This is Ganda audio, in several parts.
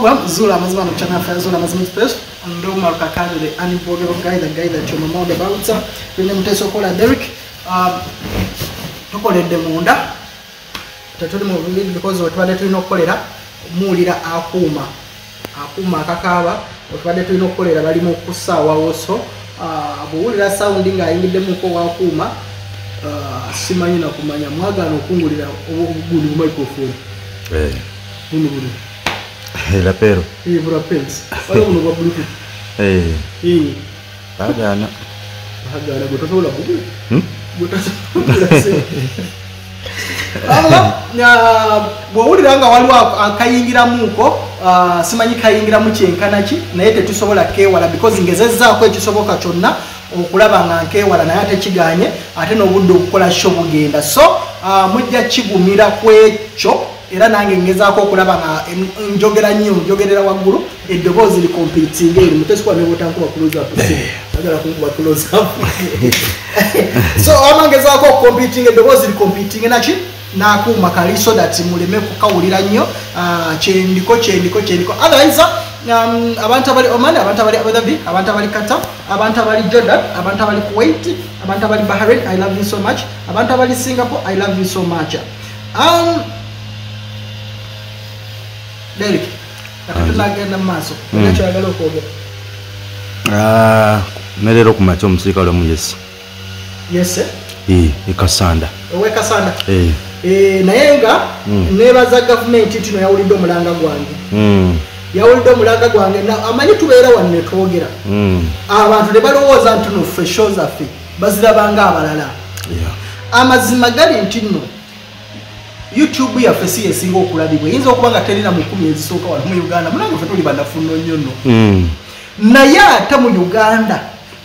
program zuula amazima no channel ya zuula amazima express ndo maruka kanire ani bogero gaida gaida choma mode bouncer tune mteso kola Derek. Um tukoledde munda tetuli mu bibiri because wetubadde tulina okukolera muwulira akuuma akuuma akakaaba wetubadde tulina okukolera bali mu kusaawawo so ah, bwowulira sawundi ng'ayingiddemuko wakuuma ah, simanyi nakumanya mwagaana okungulira obugundi bu microphone. Eh, buno eh, lapero ibura pens waliwo buno bwa bluetooth. Eh, Ii. baagaana agaana gwe tosobola kugula Hmm? Gwe tosobola se- Wabula, ah, bw'owulira nga waliwo akayingiramuko ah, simanyi kayingiramu kyenkana ki naye tetusobola kewala because ngezezzaako ekisoboka kyonna okulaba nga nkewala naye ate kiganye ate n'obudde okukola sho bugenda so ah, mujja kigumira ku ekyo era nange ngezaako okulaba nga njogera nnyo njogerera waggulu eddoboozi likompitinga eri. Mutesikwa nebutankuba kuloza kusimu agala kunkuba kuloza so amangezaako okukompitinga eddoboozi likompitinga naki nakuuma kali so that muleme kukawulira nnyo ah, kyendiko kyendiko kyendiko. Otherwise um, abantu abali oman abantu abali abu dhabi abantu abali qatar abantu abali jordan abantu abali kuwait abantu abali bahrain i love you so much. Abantu abali singapore i love you so much. Um, derek kati tunagenda mu maaso nakyoyagala okwogera Ah, nerero kumakya omusirikale omu yesi yes? Eh, ekasanda owekasanda naye nga nebaza gavumenti tino yawulidde omulanga gwange yawulidde omulanga gwange amanyi tubeera wano netwogera abantu ne balowooza nti no ffe sho zaffe bazirabanga abalala amazima gali nti nno youtube yaffe si yesinga okulabibwa eyinza okuba nga terina mu kumi ezisooka wano mu uganda munange ffe tuli banafuno nnyo nno. Mm, naye ate mu uganda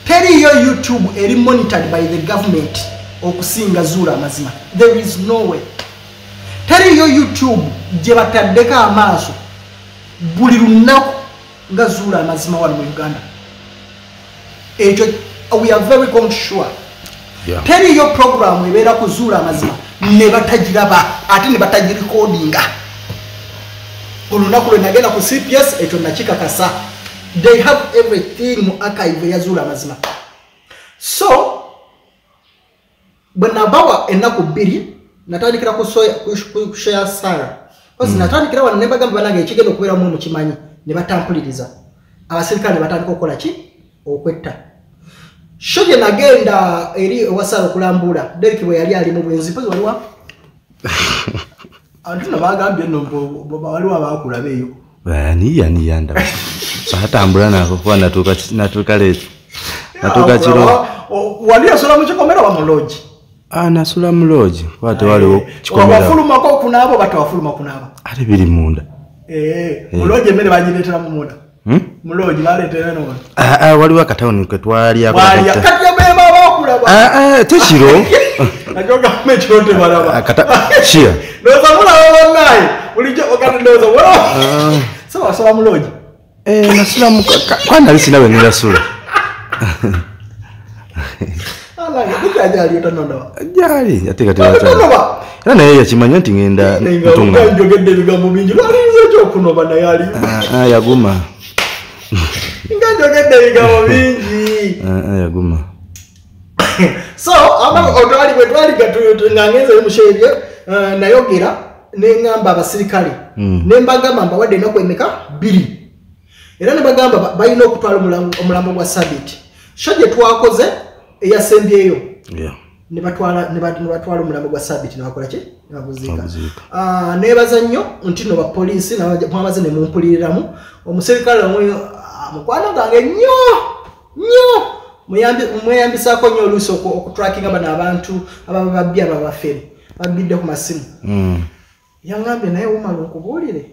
teriyo youtube eri monitored by the government okusinga zuula amazima. There is no way. Teriyo youtube gye bataddeko amaaso buli lunaku nga zuula amazima wano mu uganda. Ekyo we are very con sure yeah. teriyo programu ebeera kuzuula amazima ne batagiraba ate ne batagirikodinga olunaku lwe nagenda ku cps ekyo nakikakasa. They have everything mu archive eyazuula amazima. So bwe nabawa ennaku bbiri natandikira ku soya- ku- ku share sara ozi natandikira wano ne bagamba banange ekigenda okubeeramu mukimanyi ne batampuliriza abasirikale ne batandika okukola ki? Okwetta sho gye nagenda eri ewasala okulambula derek bwe yali ali mu bwenzi mpozi waliwa ate nabagambye nno mbu- mbu waliwo abakulaba eyo niya niya ndaba. Saatambula nako kuba natuuka ki- natuuka leeti natuuka kiro. O- wali yasola mu kikomera wa mulogi Ah, nasula mu loogi. Kuba tewaliwo kikomera. wafulumako okunaaba oba tewafuluma kunaaba ate biri munda. Mulogi emmere bagireetera mu munda Hmm? mulogi baleetera nono Ah, ah, waliwo akatawuni ketwalyako walya katya bema bakulaba tekiro? Najogamu ekiro tebalaba kia ndowooza mulaba bonnaye bulijjo ogati ndowooza wa so wasola mulogi nasula kwanali sina bwe nirasula alange kukyajali otanondoba gyali ate kati lwaki- otanondoba era naye yakimanya nti ngenda ntunga. njogedde ebigambo bingi. Lwalinza ekyokunoba naye ali? Ah, ah, yaguma nga njogedde ebigambo bingi. Ah, ah, yaguma. So ama otwali bwe twali gatu- nga ngenzeyo musheebye eh, nayogera neŋŋamba abasirikale. Mm. nembagamba mbawadde ennaku emeka? Bbiri. Era ne bagamba ba- balina okutwala omulambo- omulambo gwa sabiti sho gye twakoze eyasembyeyo Yeah. ne batwala ne bat- ne batwala omulambo gwa sabiti nebakola ki? Nebaguziika Baguziika. Ah, nebaza nnyo nti no bapoliisi nabaja- mwamaze ne mumpuliriramu. Omuserikale omwe ah, mukwano gange nnyo nnyo. Mweyambisaako nnyo oluusi oku- okutrackinga bano abantu ababa babbi aba bafere babbidde ku masimu. Mm. yaŋambye naye wumala nkubuulire.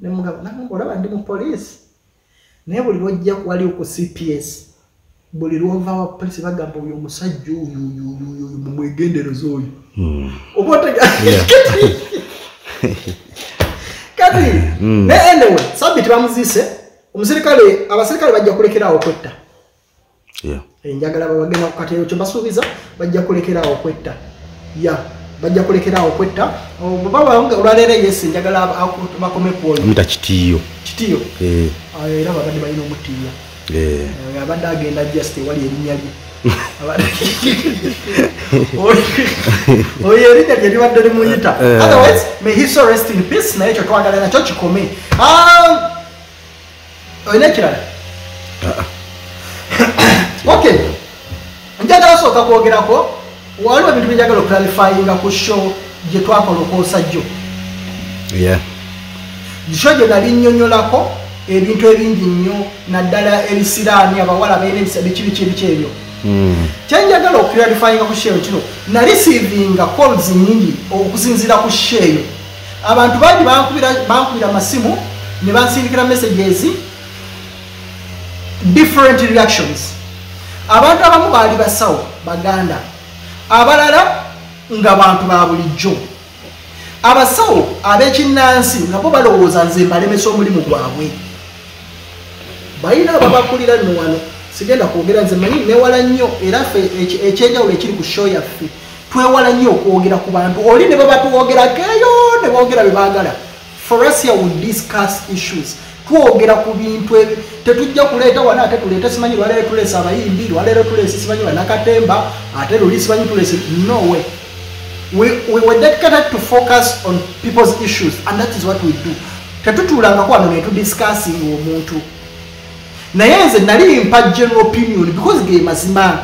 Nemugamba nagamba olaba ndi mu poliisi. Naye buli lwojja wali ku cps buli lwova wa polisi bagamba oyo omusajja oyo oyo oyo oyo mumwegendereza oyo. Oba kati ne anyway sabiti bamuziise omusirikale abasirikale bajja kulekerawo okwetta Yeah. enjagala babagenda ku kateero kye mbasuubiza bajja kulekerawo okwetta ya bajja kulekerawo kwetta. Bwebabanga olwaleero yesi njagala aku- bakome kwoyo muyita kitiiyo kitiyo? Eh, Ah, era babadde balina omutiiya. Eh. Eh, abadde agenda just ewali erinnya lye. Oyo- erinnya lye libadde limuyita. Eh. otherwise may he so rest in peace naye ekyo twagala nakyo kikome. Ah, olina ekirala okay. Njagala sooka kwogerako waliwo ebintu byenjagala okulalifyinga ku show gye twakola okwosa jjo yeah. show gye nali nnyonnyolako ebintu ebingi nnyo naddala ebisiraani abawala balina ebisa biki biki biki ebyo Mm. kyenjagala okulalifyinga ku sheeyo kino narisiivinga calls nyingi okusinziira ku sheeyo abantu bangi bankubira amasimu ne bansindikira messages different reactions. Abantu abamu baali basawo baganda. Abalala nga bantu ba bulijjo. Abasawo ab'ekinnansi nga bo balowooza nze mbalemesa omulimu gwabwe. Balina ababakulira nno wano sigenda kwogera nze manyi newala nnyo era ffe ekyenjawulo ekiri ku show yaffe twewala nnyo okwogera ku bantu. Oli ne baba tuwogerako eyo ne boogera bye baagala. For us here we discuss issues. Twogera ku bintu tetujja kuleeta wana ate tuleete simanyi lwaleero tuleese abayimbi lwaleero tuleese simanyi banakatemba ate luli simanyi tuleese no way. We, we were dedicated to focus on people's issues and that is what we do. Tetutuulangako wano netudiscassinga omuntu. Naye nze nali mpa general opinion because ge mazima.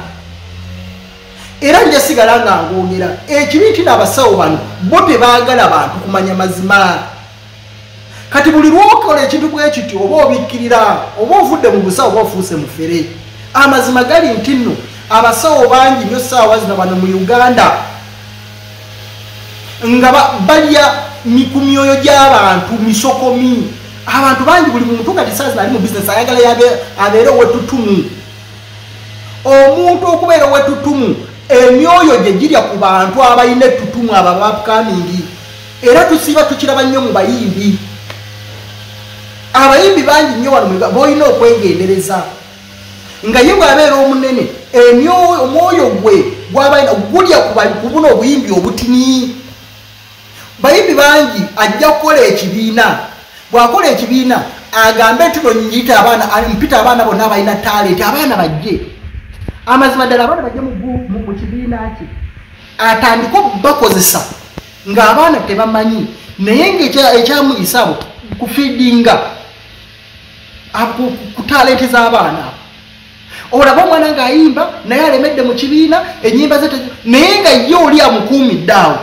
Era nja sigala nga ngogera ekibi nti n'abasawo bano bo tebaagala bantu kumanya mazima kati buli lwokola ekintu bwe kityo oba obikkirira oba ovudde mu busawo oba ofuuse mufere amazima gali nti nno abasawo bangi nnyo saawa zino bano mu uganda nga ba- balya ku myoyo gy'abantu misokomi. Abantu bangi buli muntu kati saa zino ali mu bizinesi ayagala abeere owetutumu omuntu okubeera owetutumu emyoyo gye girya ku bantu abalina ettutumu abo abapkamingi era tusiiba tukiraba nnyo mu bayimbi abayimbi bangi nnyo wano boolina okwegendereza nga ye bw'abeera omunene omwoyo gwe gwabalina gulya ku buno obuyimbi obutini. Bayimbi bangi ajja kukola ekibiina bw'akola ekibiina agambe nti no nyiyita abaana mpita abaana bonna abalina talenti abaana bajje. Amazima ddala abaana bajje mu kibiina kye. Atandike bakozesa ng'abaana tebamanyi. Naye ngaekyamuyisa abo kufiidinga ku talenti z'abaana olaba omwana ng'ayimba naye alemedde mu kibiina enyimba ze naye nga ye oli amukuumidde awo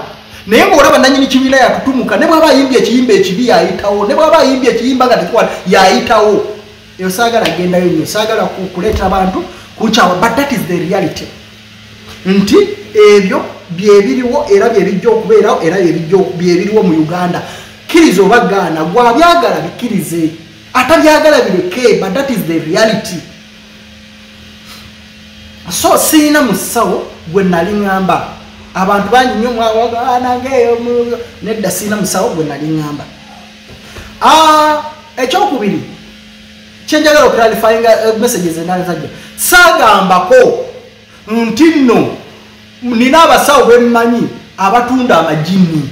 naye ngaolaba nanyini kibiina yatutumuka ne bwaba ayimbye ekiyimba ekibi yayitawo ne bwaba ayimbye ekiyimba nga tekikwana yayitawo. Eyo saagala gendayo nnyo saagala ku- kuleeta abantu kunkyawa but that is the reality. Nti ebyo byebiriwo era byebijja okubeerawo era byebiriwo mu uganda. Kkiriza oba gaana gwabyagala bikkirize atabyagala bireke but that is the reality. So siina musawo gwe nali ŋŋamba. Abantu bangi nnyo mwawaganangeeyo nedda siina musawo gwe nali ŋŋamba. Ah, ekyokubiri kyenjagala okulalifyinga messages endalazajja saagambako nti nno nina abasawo bemmanyi abatunda amajini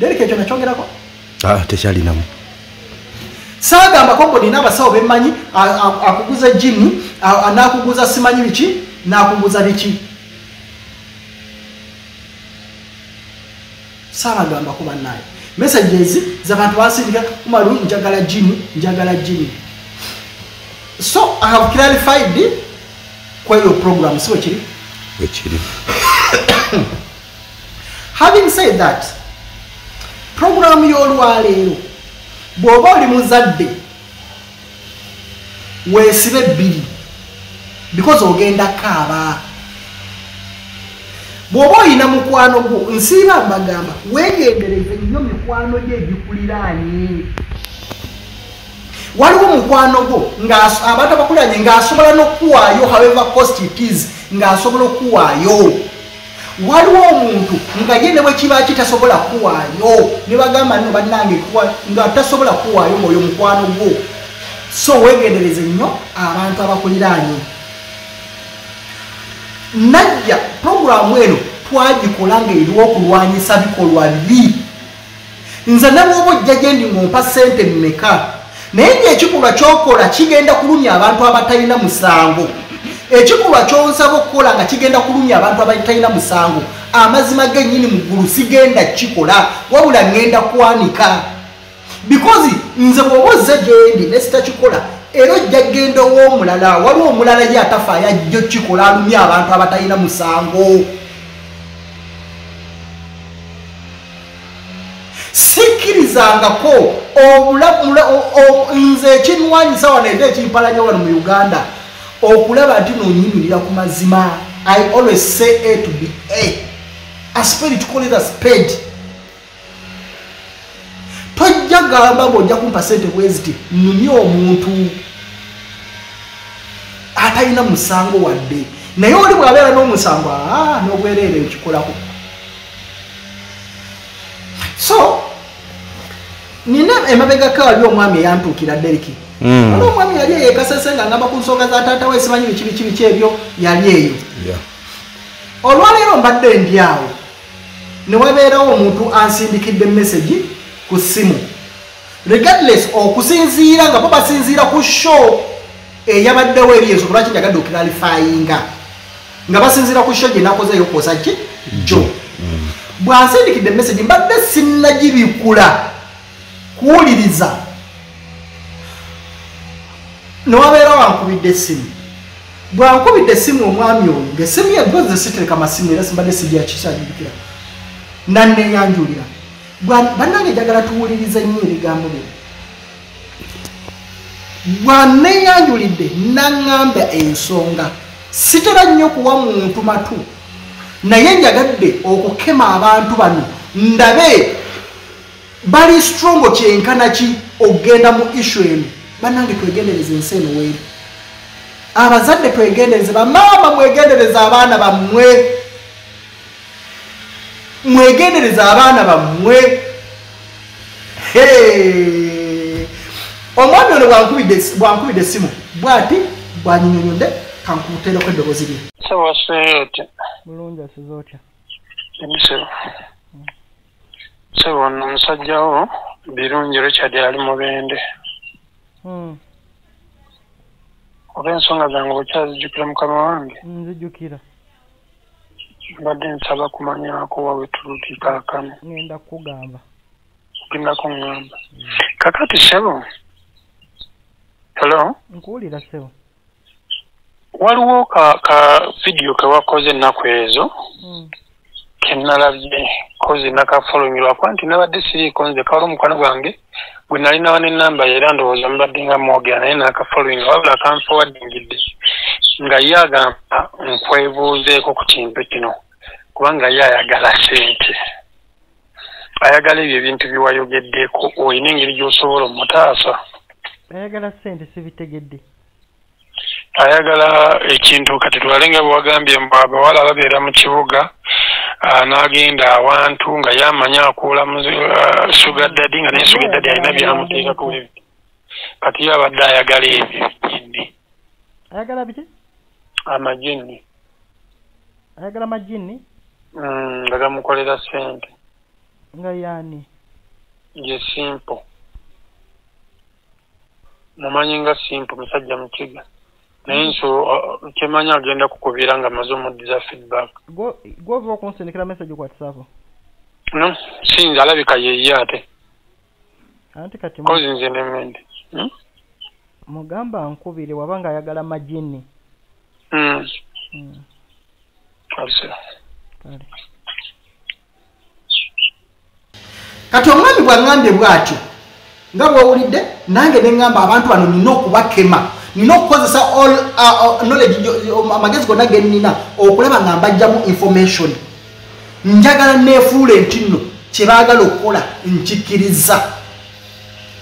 derika ekyo nakyogerako Ah, tekyalinamu saagambako mbu nina abasawo bemmanyi akuguza a- n'akuguza simanyi biki n'akuguza biki? Saabagambako bannaye. Messages zabantu basindika kumalu njagala jini njagala jini so i have clarified kweyo program siwe kiri? Wekiri having said that programu y'olwaleero bw'oba oli muzadde weesibe ebbiri because ogenda kaaba bw'oba olina mukwano gwo nsiiba mbagamba weegendereze nnyo mikwano gye egikuliraanye. Waliwo mukwano gwo abantu abakuliranye ng'asobola n'okuwaayo however cost it is ng'asobola okuwaayo waliwo omuntu nga ye ne bwe kiba kitasobola kuwaayo ne bagamba nno bannange nga tasobola kuwaayo ngaoyo mukwano gwo. So weegendereze nnyo abantu abakuliraanye. Najja puroguramu eno twagikola ngaeriwo okulwanyisa bikolwa bibi nze ne bwoba ojja gyendi ng'ompa sente mmeka? Naye ngaekikolwa kyokola kigenda kulumya abantu abatalina musango ekikolwa kyonsaba okukola nga kigenda kulumya abantu abatalina musango. Amazima gennyini mu ggulu sigenda kikola wabula ŋŋenda kwanika. Because nze bw'oba ozze gyendi nesitakikola era ojja genda ow'omulala waliwo omulala ye atafaayo ajja okikola alumya abantu abatalina musango. Sikkirizangako nze ekinwanyisa wano era ekimpalanya wano mu uganda okulaba nti nonyimirira ku mazima. I always say a to be a. Aspedi tukolera sped tojja gamba ngaojja kumpa sente bweziti nunye omuntu atalina musango wadde. Naye oli bwabeera n'omusango aa n'obwereere ekikolako so nina emabegako ali omwami eyantuukira deriki Mm. oli omwami yali eyo ekasese nga ngamba ku nsonga za taata we simanyi biki biki biki ebyo yali eyo. Olwaleero mbadde ndi awo ne wabeerawo omuntu ansindikidde messagi ku ssimu regardless okusinziira nga bo basinziira ku show eyabaddewo eri ensoto lwaki njagadde okiralifayinga nga basinziira ku show gye nakozeeyo kwosa ki? Jo bwansindikidde messagi mbadde sinnagibikula kuwuliriza. Newabeera wankubidde essimu. Bwankubidde essimu omwami oyo ngaessimu ye mpozi sitereka masimu era simbadde sijakisanyukira nanneyanjulira. Bwa- bannange njagala tuwulirize nnyo ebigambo bye bwanneyanjulidde naŋŋamba ensonga. Sitera nnyo kuwa muntu matu. Naye njagadde okukema abantu bano. Ndabe bali strongo kyenkana ki okgenda mu issu eno bannange twegendereze ensi eno weeri. Abazadde twegendereze bamaama mwegendereze abaana bammwe. Mwegendereze abaana bammwe. Hey! omwami ono bwankubidde essimu bwati bwanyinyonyodde kankuteereko eddoboozi lye bulungi asize otya sebo ono omusajjawo birungi richard ali mubende. Olw'ensonga zange okyazijjukira mukama wange nzijjukira. mbadde nsaba kumanyako wawe tuluti kaakano. Ŋenda kukugamba. Ogendako ŋŋamba kakati sebo? Hello? Nkuwulira ssebo waliwo ka ka vidiyo ke wakoze ennaku ezo kenalabye kozi nakafolonyirwako nti nabadde siriiko nze kawala omukwano gwange gwe nalinawo n'enamba era ndowooza mubadde nga mwogera naye nakafoloyinga wabula kanfowadingidde nga ye agamba nkwebuuzeeko ku kintu kino kubanga ye ayagala sente ayagala ebyo ebintu byewayogeddeko olina engeri gy'osobola omutaasa ayagala sente sibitegedde. Ayagala ekintu kati twale nga bwewagambye mbu abawala babeera mu kibuga n'agenda awantu nga yamanya akuula mu sugadadi nga naye sugadadi alina byamuteekako ebyo kati ye abadde ayagala ebyo bijinni ayagala biki? Amajinni ayagala majini Mm, nga gamukolera sente nga yaani? Ye simple. Mumanyi nga simple musajja mukiga naye nso uh, kyemanyi agenda kukubira nga amaze omuddiza feedback. Gwova okunsindikira message ku whatsapp. No sinze alabika yeye ate. Anti kati kozi nze nemende Hmm? mugamba nkubire waba nga ayagala majini. Mm, Mm, kase. kale kati omwami bwaŋŋambye bw'atyo nga bwowulidde nange neŋŋamba abantu bano nina okubakema nina okukozesa uh, uh, knowledge. Gyo- gyo- amagezi gonna ge nnina okulaba nga mbajjamu information. Njagala neefuula enti nno kye baagala okukola nkikkiriza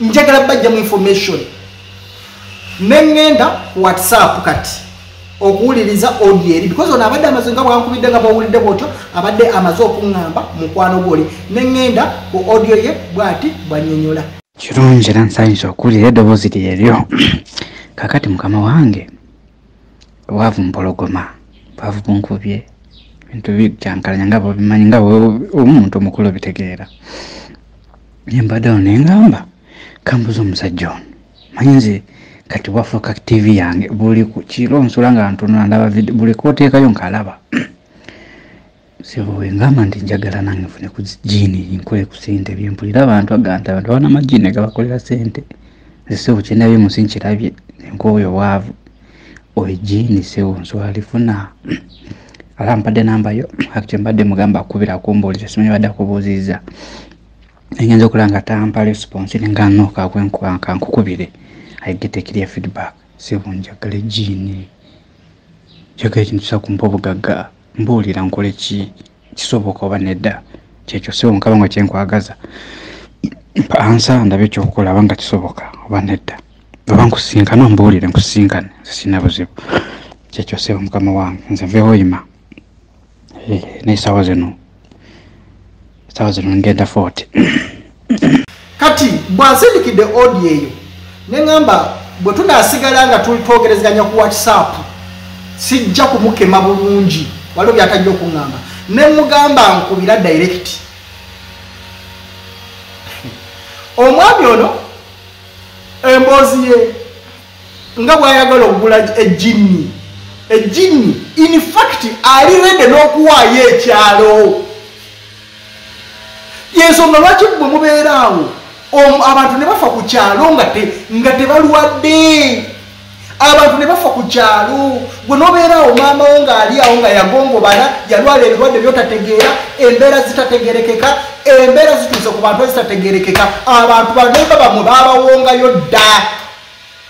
njagala bajjamu information. Neŋŋenda ku whatsapp kati okuwuliriza audio. Eri because ono abadde amaze nga bwankubidde nga bwowulidde bwotyo abadde amaze okuŋŋamba mukwano gwoli neŋŋenda ku audio ye bw'ati bwanyonyola. Kirungi era nsanyusa okuwulira eddoboozi lye eryo kakati mukama wange bwavu mpologoma bwavu bunkubye bintu bikyankalanya nga bobimanyi nga omuntu omukulu obitegeera nyembaddewo nengamba kambuza omusajja ono. Manyi nze kati wafuuka tv yange buli kiro nsula nga ntunula ndaba buli kooteekayo nkalaba. Sibuwe ngamba nti njagala nange nfune ku jiini nkole ku sente byempulira abantu aganta abantu abana amajiini gabakolera sente nze sebo kyendabye musi nkirabye enkooyo waavu oyo jiini sewo nswalifuna ala mpadde nambayo akityo mbadde mugamba akubira kumbuuliza simanyi badde akubuuzizza engenza okulaba nga tampa response nenga nooka kankukubire. Ayigete kirya feedback. Sebo njagala ejiini njagala ekintu kyakumpa obugagga mbuulira nkole ki kisoboka oba nedda kyekyo sebo nkaba nga kyenkwagaza ansa ndabe ekyokukola abanga kisoboka oba nedda. Oba nkusinkana ombuulire nkusinkane nze sina buzibu kyekyo sebo mukama wange nze nveho oyima. Eh, n'esaawa zino esaawa zino ngenda forty kati bwansindikidde odi eyo neŋŋamba bwe tunaasigala nga twogerezeganya ku whatsapp sijja kumukema bulungi waliwo byatajja okuŋŋamba. Ne mugamba nkubira direct omwami ono emboozi ye nga bwayagala okugula ejjinni ejjinni in fact ali rede n'okuwaayo ekyalo. Yensonga lwaki bwe mubeeraawo Omu- abantu ne bafa ku kyalo nga tebalwadde abantu ne bafa ku kyalo. Gwe nobeeraawo maama wo ng'ali awo nga yagongobala yalwala ebirwadde byotategeera embeera zitategerekeka embeera zituuse ku bantu ezitategerekeka. Abantu baneba bamwe babawongayo dda.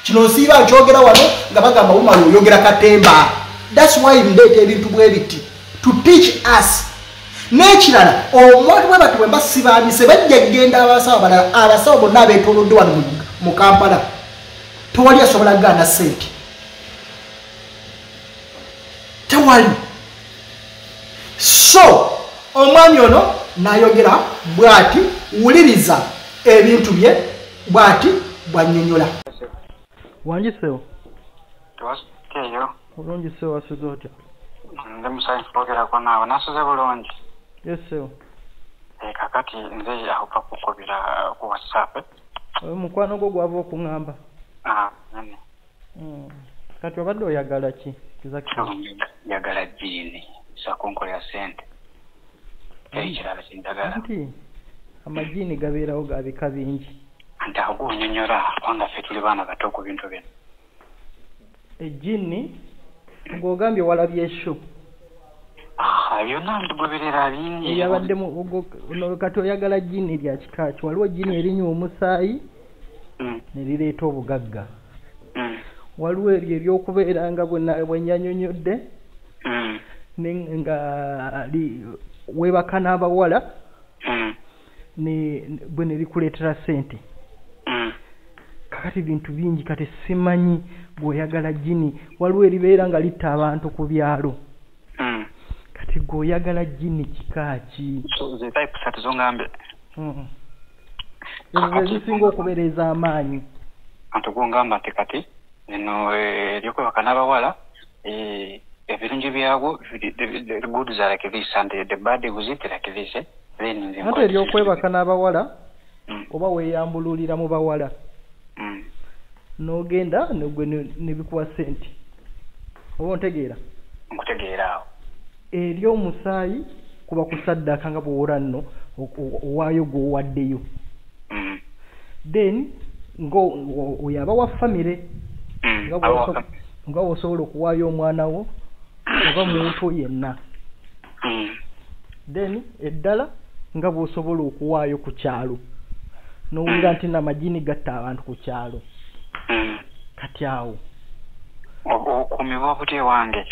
Kino nsiiba nkyogera wano nga bagamba umala oyogera katemba. Thats why ndeeta ebintu bwe biti. To teach us. N'ekirala omwatu bwe bati bwe mbasibaanise bajja kgenda abasawo balala abasawo bonna abeetolodde wano mu kampala tewali asobola kugaana sente tewali. So omwami ono nayogera bwati wuliriza ebintu bye bwati bwanyonyola wangisewo tewasikeeyo obulungi sewo wasuze otya? Ndi musayi twogerako naawe nasuze bulungi. Yesewo kakati nze akupa kukubira ku whatsapp. Mukwano gwo gwava okuŋŋamba. Kati obadde oyagala ki? Njagala jiini sakunkolera sente. Ekirala kyenjagala nti amajiini gabeerawo ga bika bingi. Nti agunyonyola kubanga ffe tuli baana bato ku bintu bino. Ejjiini ng'ogambye walabye esho Ah, byonna mbigobirira bingi. No kati oyagala jjiini lya kika ki? Waliwo jjiini erinywa omusaayi ne lireeta obugagga. Mm, waliwo eryo eryokubeera nga bwe- bwe nyanyonyodde mm, nga li- weebaka n'abawala mm, ne bwe ne likuleetera ssente. Mm. kakati bintu bingi kati simanyi bw'oyagala jini waliwo eribeera nga litta abantu ku byalo. Mm. kati gweoyagala jini kika ki? So, ze type satu zongambe? Mm. Ezo ze zisinga okubeera ez'amaanyi anti gongamba nti kati eno eh, eryokwebaka n'abawala eh, ebirungi byagwo the- the- the good are like this and the bad was it like this eh? ate eryokwebaka n'abawala Mm, oba weeyambululira mu bawala. Mm. n'ogenda negwe ne- ne bikuwa sente. Oba ontegeera? Nkutegeera awo. Ery'omusaayi kuba kusaddaaka nga bw'owola nno owaayo gw'owaddeyo then ngo- ngo- oyo aba wa famire mm. nga bw'osobola okuwaayo omwana wo oba muntu yenna. Mm, then eddala nga bw'osobola okuwaayo ku kyalo. N'owulira nti namagini gatta abantu ku kyalo. Mm. kati awo. Ob- okuumibwa buti ewange?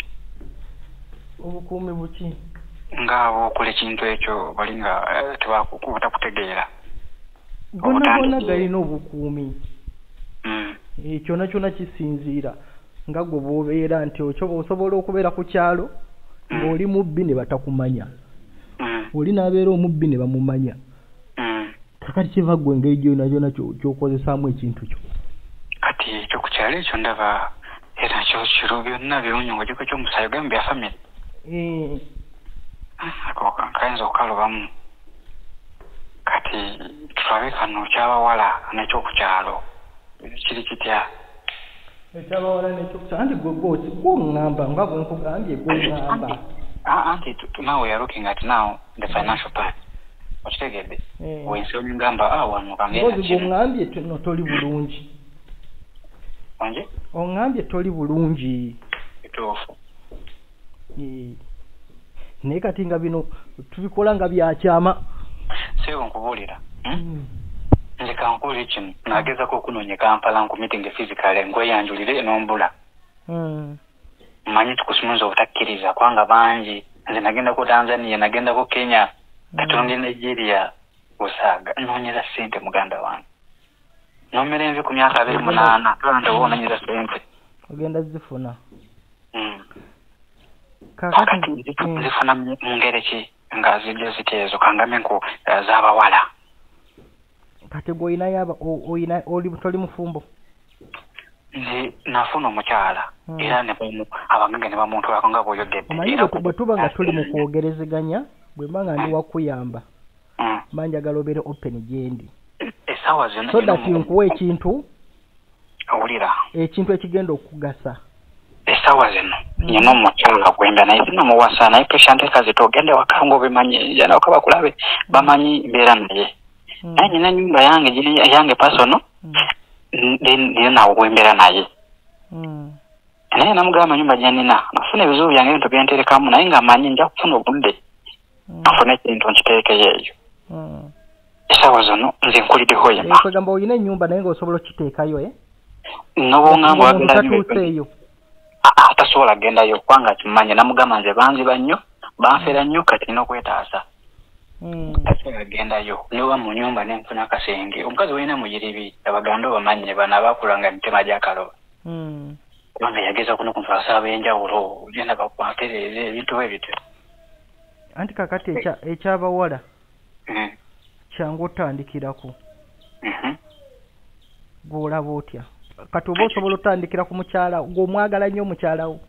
Obukuumi buki? Ng'abo okola ekintu ekyo bali nga eh, tebaku- batakutegeera gonna gonna galina obukuumi. Mm, Eh, kyonna kyonna kisinziira. Nga gwe bw'obeera nti okyo osobola okubeera ku kyalo ng'oli mubbi ne batakumanya. Mm, oli n'abeera omubbi ne bamumanya. Kakati kiva ggwe engeri gyona gyona kyo- ky'okozesaamu ekintu kyo? Kati ekyo ku kyalo ekyo ndaba era kyo kiro byonna birungi nga giko ky'omusaayi ogamba bya famire Eh, ako kayinza okukalubamu kati tulabe kano kyabawala nekyokukyalo. Kiri kitya? Ekyabawala nekyokusa anti gwe gwosi gwoŋŋamba nga bwe nkugambye gwoŋŋamba Ah, anti tu- tu- now we are looking at now the financial part okitegedde? Eh. wensoni ngamba ah wano gwoŋŋambye no toli bulungi. Onje oŋŋambye toli bulungi. Kituufu. Eh. naye kati nga bino tubikola nga byakyama seewo nkubuulira hmm? nze kankuuli kino nagezako okunoonya kampala nkumitinge physicale nkweyanjulire nombula. Mm. mmanyi tukusimuza obutakkiriza kubanga bangi. Nze nagendako tanzania nagendako kenya. Katundi nigeria osaaga noonyeza ssente muganda wange. Nomera envi ku myaka abiri munaana tolanda oba ononyeza ssente. Ogenda zifuna. Mm. kakati kakati nzifu- Mm. nzifuna mu mu ngeri ki nga zijjo ziti ezo kangame nku eh, z'abawala. Kati gwe oyina yaba oyina oli toli mufumbo nze nafuna omukyala era ne bamu abagenge ne bamuntwalako nga bw'oyogedde omanyi Era bwe tuba nga tuli mu kwogerezeganya bwe mba nga ndi wakuyamba Mm. mba njagala obeere open gyendi essaawa zino so that mu- nkuwa ekintu owulira ekintu ekigenda okugasa essaawa zino nyina omukyala gwenda naye zinamuwasa naye pesha nteeka zito ogende waka ngaobimanyi janawaka bakulabe bamanyi mbeera naye Mm. naye nyina ennyumba yange giri yange pasono Mm. nina nawe wembeera naye Mm. naye namugamba nyumba gyenina nafuna ebizibu byange ebintu byenterekamu naye ngaamanyi nja kufuna obudde Mm. nfune ekintu nkiteekeyo eyo Mm. essaawa zino nze nkuliddeho Eh, yema kwegamba olina ennyumba naye ng'osobola okiteekayo eh? Nobwongamba omuntu tatuuseeyo tasobola kgendayo kubanga kimanye namugamba nze banziba nnyo banfera nnyo kati nina okwetaasa. Mm. tasobola kgendayo noba mu nyumba nenfuna akasenge omukazi walina mugiribi abaganda obamanye bano abakulanga emitema gyakaloba Mm. kubanga yageza kuno kuntwasa ab'enjawulo genda bakwatereze ebintu bwe bityo. Anti kakati ekya- ekyabawala Mm, kyangu otandikirako. Mhm. gw'olaba otya kati oba osobola otandikira ku mukyala gw'omwagala nnyo omukyalawo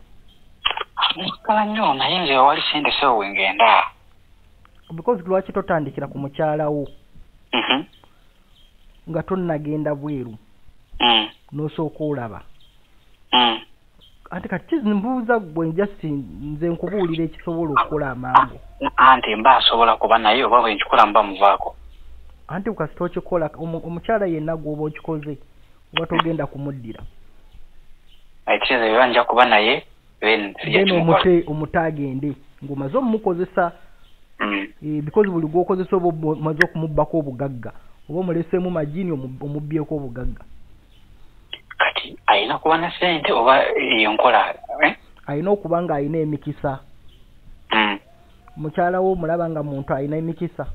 mwagala nnyo naye nze wali sente sewo wengenda because lwaki totandikira ku mukyalawo Mhm, nga tonnagenda bweru. Mm, n'osooka olaba. Mm. anti kati kizimbuuza gwe just nze nkubuulira ekisobola okukola amangu. Anti mba asobola kuba naye oba bwe nkikola muba muvaako. Anti kasita okikola omu- omukyala yenna gw'oba okikoze oba togenda kumuddira. Ekiteezo biba nja kuba naye then omute omute agende ng'omaze omumukozesa Mm, eh, because buli gwokozesa oba omaze okumubbako obugagga oba omuleseemu magini omu- omubbyeko obugagga. Kati alina kuba na sente oba eyo nkola eh? alina okuba nga alina emikisa. Mm. mukyala wo omulaba nga muntu alina emikisa.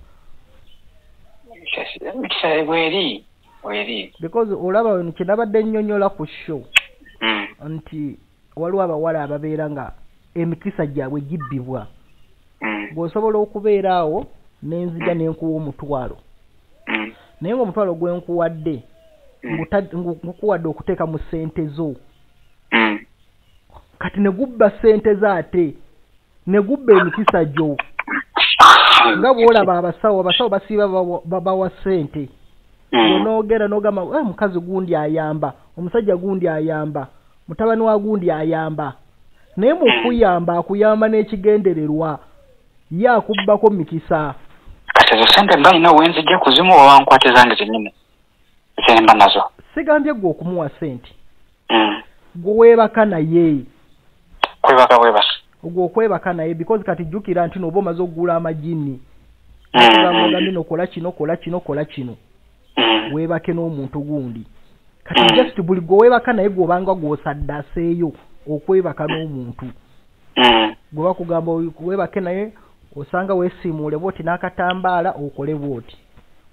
Emikisa bweri bweri because olaba kyenabadde nnyonnyola ku show Mm, nti waliwo abawala ababeera nga emikisa gyabwe gibbibwa. Mm, ng'osobola okubeera awo n'enzija n'enkuwa omutwalo. Naye ng'omutwalo gwenkuwadde ngukuwadde okuteeka mu ssente zo. Kati ne gubba ssente ze ate ne gubba emikisa gyo. Nga bw'olaba abasawo abasawo basiiba bawa- babawa ssente. Mm, onoogera n'ogamba "Eh, mukazi gundi ayamba omusajja gundi ayamba mutabani wa gundi ayamba. Naye mu kuyamba akuyamba n'ekigendererwa ye akubbako mikisa. Kati ezo sente mba nina wenzijja kuzimu oba nkwate zange zennyini zemba nazo. Sigambye gwe okumuwa ssente. Mm. gwe weebaka naye. Kwebaka bwebasa gwe okwebaka naye because kati jjukira nti nooba omaze okugula amagini. Mm, ogamba mm, nokola kino kola kino kola kino weebake n'omuntu gundi kati Mm. just buli gwe weebaka naye gw'obanga gw'osaddaseeyo okwebaka n'omuntu mm, gwe bakugamba weebake naye osanga weesiimuule bwoti n'akatambaala okole bwoti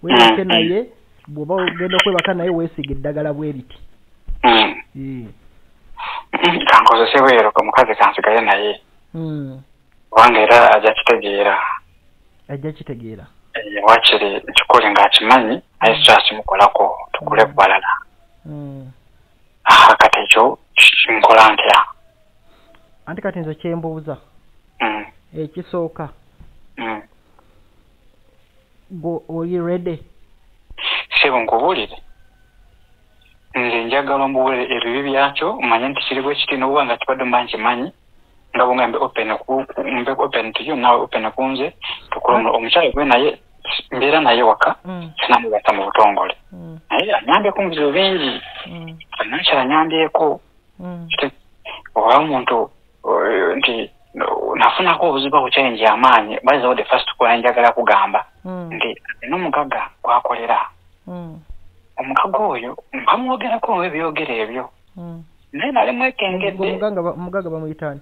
weebake Mm. naye bw'oba ogenda okwebaka naye weesiga eddagala bwe riti mm. Eh. Mm, kankozese bwero omukazi kansigaye naye Mm. kubanga era ajja kitegeera ajja kitegeera wakiri kikuli ng'akimanyi naye sikyakimukolako tukule ku balala Mm. Ah, kati ekyo nkola ntya anti kati nze kyembuuza Mm, ekisooka go oli ready sebo nkubuulire nze njagala ombuulire ebibi byakyo manye nti kiri bwe kiti nobuba nga kibadde mba nkimanyi nga bwe nga mbe open mbe open to you nawe open ku nze tukola omukyala gwe naye mbeera naye waka Mm, sinamubata mu butongole. Mm, naye anyambyeko mu bizibu bingi. Mm, financial anyambyeko oba omuntu eh, nti nafunako obuzibu obukyenji amaanyi baziwo the first kola njagala kugamba. Nti n'omugaga gwakolera. Mm, omugaga oyo bamwogerako mu ebyogero ebyo. Naye nali mwekengedde. Omugaga bamuyitaani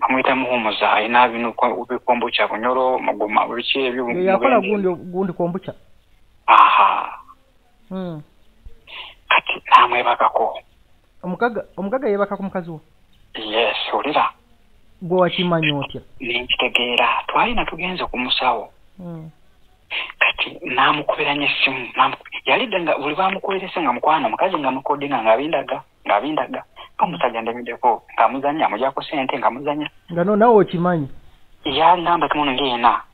bamwita muhumuza alina bino bikombo kya bunyolo muguma biki ebyo yakola gundi gundi kombucha aha. Mm. kati namwebagako omugaga omugaga yeebaka ku mukazi we yes olira gwe wakimanya otya nenkitegeera twalina tugenze ku musawo Mm, kati namukuberanya essimu namu- yalidde nga buli bamukuberese nga mukwana omukazi nga mukodinga ngaabindaga ngaabindaga omusajja ndemiddeko ngaamuzanya amujjako sente ngaamuzanya nga no nawe okimanyi yangamba kimuno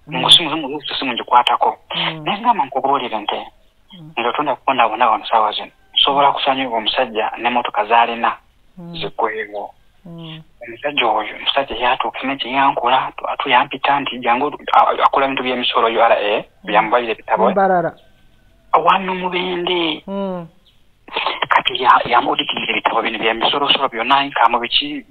Mm. ngusimu zimu simu ngikwatako Mm. naye ngamba nkubuulire nti Mm. nze otunda kubonaabona wano saawa zino nsobola kusanyuwa omusajja n'emmotoka z'alina Mm, zigwewo mm, omusajja oyo omusajja yatuuka ne kyeyankula atuyampita nti jangu akola bintu by'emisolo ura byamubalira ebitabo. Wano mubende Mm, kati ya- yamuditingira ebitabo bino byemisolosolo byonna nkamu biki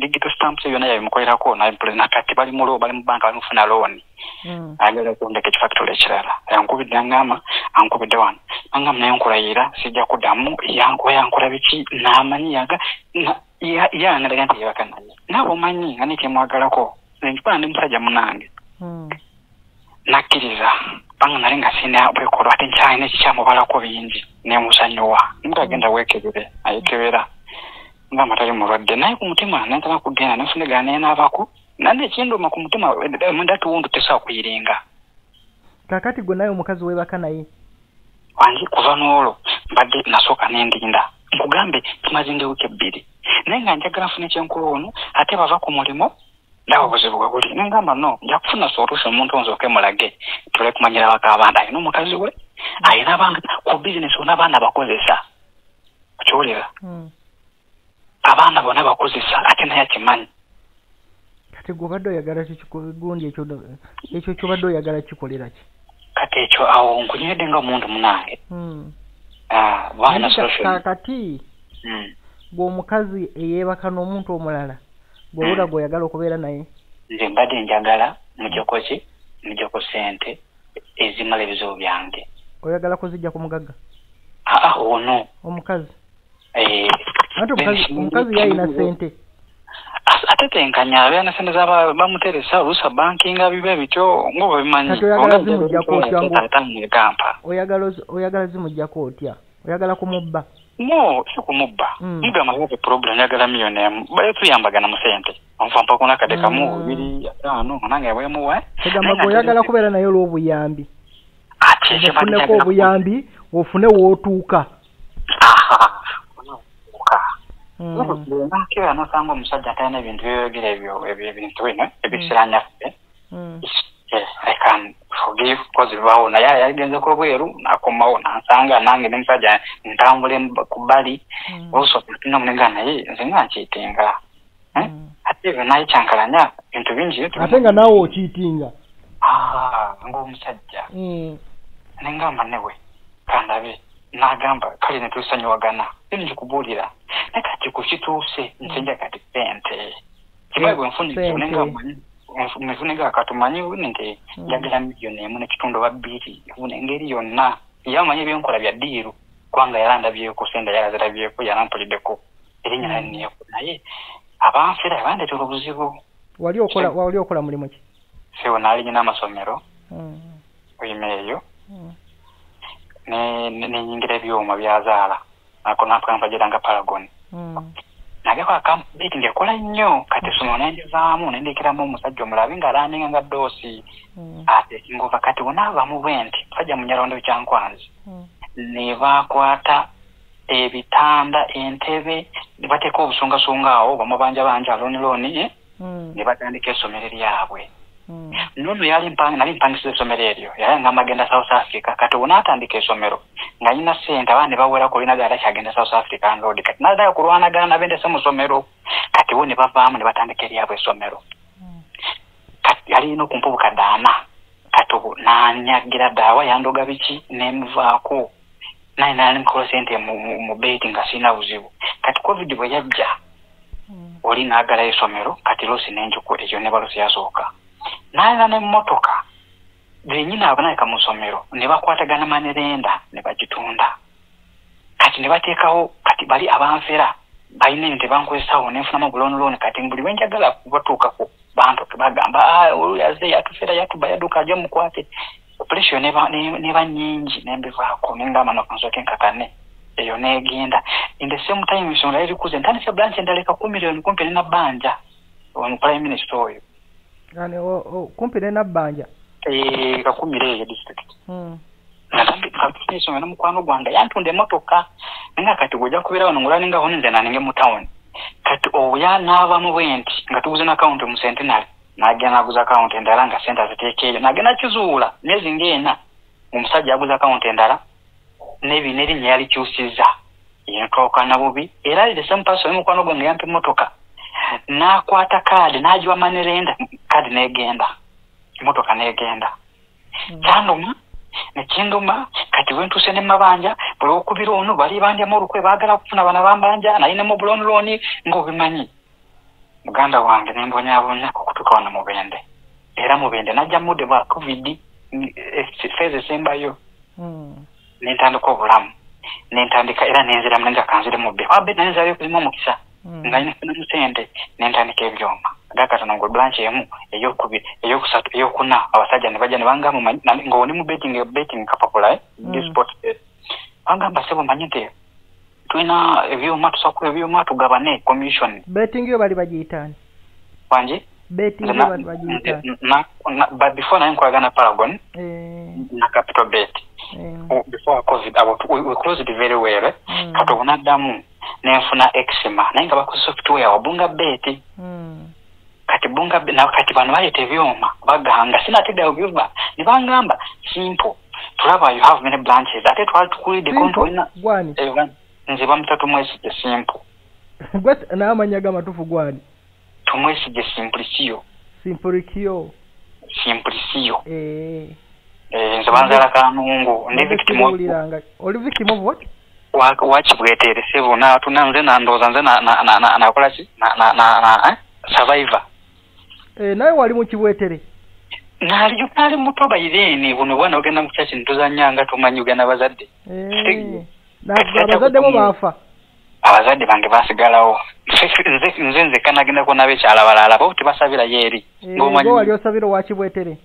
digital stamps byonna yabimukolerako na- nakati bali mu lo bali mu banka bali mufuna looni. Mm, ayagala okundeka ekifactory ekirala. Yankubidde aŋŋamba ankubidde wano. Aŋŋamba naye nkulayira sijja kuddamu yankola biki n'amanyi yaga ya- yanalaga nti yebaka naye naaba omanyi nga nekyemwagalako nkikola ndi musajja munange mm, nakkiriza banga nali nga sina bwekolwa ate nkyalina ekikyamubalako bingi nemusanyuwa nga agenda weekebere ayekebera ngamba tali mulwadde naye ku mutima nentana kugenda nenfunigana nenaabako nandi ekinduma ku mutima. Mwenda tuwundu tesobola kuyiringa kakati gwe naye omukazi weebaka naye wange kuva n'olwo mbadde nasooka nendinda nkugambe tumazinga ewiki ebbiri. Naye nga njagala nfuna ekyenkulu ono ate bava ku mulimo ndaba obuzibu bwe buli. Nengamba no nja kufuna solution omuntu nzooke mulage tule kumanyira baka abaana alina omukazi we alina abaana ku bizinesi ona abaana bakozesa. Okiwulira? Mm. abaana bonna bakozesa ate naye akimanyi. Kati gwe obadde oyagala gundi ekyo kyobadde oyagala kikolera ki? Kati ekyo awo nkunywedde nga omuntu munange Mm. Ah, baana ka- solution kakati gwe omukazi eyeebaka n'omuntu omulala gwe obula gweoyagala okubeera naye. Nze mbadde njagala mujjako ki mujjako sente ezimala ebizibu byange. Oyagala kuzijja ku mugagga aa ono. Omukazi? Eh, anti omukazi yalina sente As- ate tenkanya abeera na sente zaba bamuteresa oluusa bankinga bibe bityo ngaoba bimanyi oyagala zimugyako otya oyagala kumubba? No si kumubba. Mm. mugamba yake problem njagala miliyoni emu tuyambagana mu sente onfa mpaka nakade kamu Mm. bibiri ataano nange bwemuwa tegamba gwe oyagala kubeera naye olw'obuyambi. Ate ofuneko obuyambi ofune wootuuka Aha, onobuuka Mm, nakera nosanga omusajja atalina ebintu byeyogera ebyo ebintu bino ebisiranya mm, forgive because bawo naye yagenze ku bweru nakomawo nansanga nange nemusajja ntambula emb- ku bbali mm, olusooka tunamulenga naye nze nga nkiitinga Eh? mm. ate ebyo naye kyankalanya bintu bingi ate nga naawe okiitinga Ah, ng'omusajja Mm, nengamba newe kandabe n'agamba kale ne tusanyuwagana eno nkikubuulira naye kati ku kituuse nsenja kati sente kimaye bwe nfuna ekyo Mefuniga katumanyi nti njagala miliyoni emu n'ekitundu oba bbiri engeri yonna yamanyi ebyenkola bya ddiiru kubanga yalandabyeko sente yalazirabyeko yalampuliddeko erinnya nalinneko naye abanfera bandeetera obuzibu wali okola wali okola mulimu ki sewo naalinyina amasomero Mm, oyima eyo. Mm, ne- ne- nenyingira ebyuma byazaala ako nakambageranga paragon mm, nagekola kampeti ngaekola nnyo. Kati somo nenjezaamu nendekeramu omusajja omulabi nga alaninga nga doosi mm, ate ngova kati wenaavamu bwenti musajja munyalondo kyankwanzi. Mm. ne bakwata ebitanda entebe ne bateeka obusungasunga awo bamwe banja looni looni eh, Mm, ne batandika essomero lyabwe. Mm. Nono yali mpanga nali mpangisa essomero eryo. Yali ngamba agenda south africa. Kati onaatandika essomero nga nyina sente abaana ne bawerako olina gali akyagenda south africa nroad kati naddala kulwanagana nabendese mu ssomero. Kati bo ne bavaamu ne batandika eryabwe essomero kati yalina okumpa obukadde ana kati obu nanyagira daawa yandoga biki? Nemuvaako. Naye nali nkola sente mu- beti nga sirina buzibu. Kati covid bwe yajja oli naagalayo essomero kati losi nenjuku ekyo ne balosi yasooka nalina nemmotoka benyini abanayika mu ssomero ne bakwatagana manerenda ne bagitunda. Kati ne bateekawo kati bali abanfera balina eyo tebankozesawo nenfunamu bulonlooni kati buli lwenjagala kubatuukako bantu tebagamba "Ah, oyo yaze yatufera yatuba yaduka ajo mukwate. Operation neba ne- neba nyingi nembivaako nengamba nokansoke nkakane eyo negenda. In the same time ensonga yalikuze ntandisa branch endala eka miliyoni kumpi nenabbanja ono prime minister oyo kumpi ne nabbanja? Eh, kakumire eyo district. Mm. nsonga nomukwano gwange yantunda emotoka nenga kati bwojja kubeera wano ngulaningaho ninze naninge mu town kati obuya naavamu bwe nti nga tuguze n'akawunti mu centenary nagenda naguza akawunti endala nga sente aziteeka eyo nagenda kizuula myezi ngaena omusajja aguza akawunti endala. Nebi nerinnya yalikyusizza yentwakana bubi. Era the same person omukwano gwange yampa emotoka n'akwata kaadi n'agiwa manerenda kaadi n'egenda emotoka n'egenda. Kyanduma nekinduma kati wentuuse ne mabanja buli okubira ono bali bandyamu olukwe baagala kufuna bana bambanja nalinemu bulonlooni ng'obimanyi muganda wange nembonyabonya okutuuka wano mubende era mubende najja mudde bwa covid feeza esembayo. Mm. nentandika obulamu. Nentandika era nenziramu nenga kanzire mubbe wabe nanzirayo okuzimu omukisa Mm. nga ninafunamu sente nentandika ebyoma gakatono ngwe blanch emu eyokubiri eyokusatu eyokuna abasajja ne bajja ne bangamba ng'oli mu betting betting kapapula eh? Mm. This sport bet. bangamba sebo manyi nti tulina ebyoma tusakuba ebyoma tugabane commission betting yo bali bagiyitaani na- but before naye nkolagana paragon Eh, na capital bet eh, Oh, before covid we, closed very well eh? Mm. kati obu naddamu nenfuna exima naye nga bakoze software wabunga beti mm. kati bunga kati bano baleeta ebyoma baganga sinategayo biva ne bangamba simple. Tulaba you have many branches. Ate twali tukulidde konti Simple, olina Eh, nze bamuta tumwesige simple. Gwe n'amanya gamatufu gwani? Tumwesige simplisiyo Eh. Eh, nze banzala kanungu ndi victim of what wa- wakibwetere sebo natuna nze nandooza nze na- na- na- na- nakola ki eh? survivor. Eh, naye wali mu kibwetere naali muto baireni buno bwana ogenda mu kyaki nituzanyanga tumanyi ugenda bazadde. Eh, nabwe abazadde bo baafa. Abazadde bange basigalawo. Nze nze nzekka nagendako n'abekyala balala bo tebasabirayo eri Eh, gwe wali osabira owa kibwetere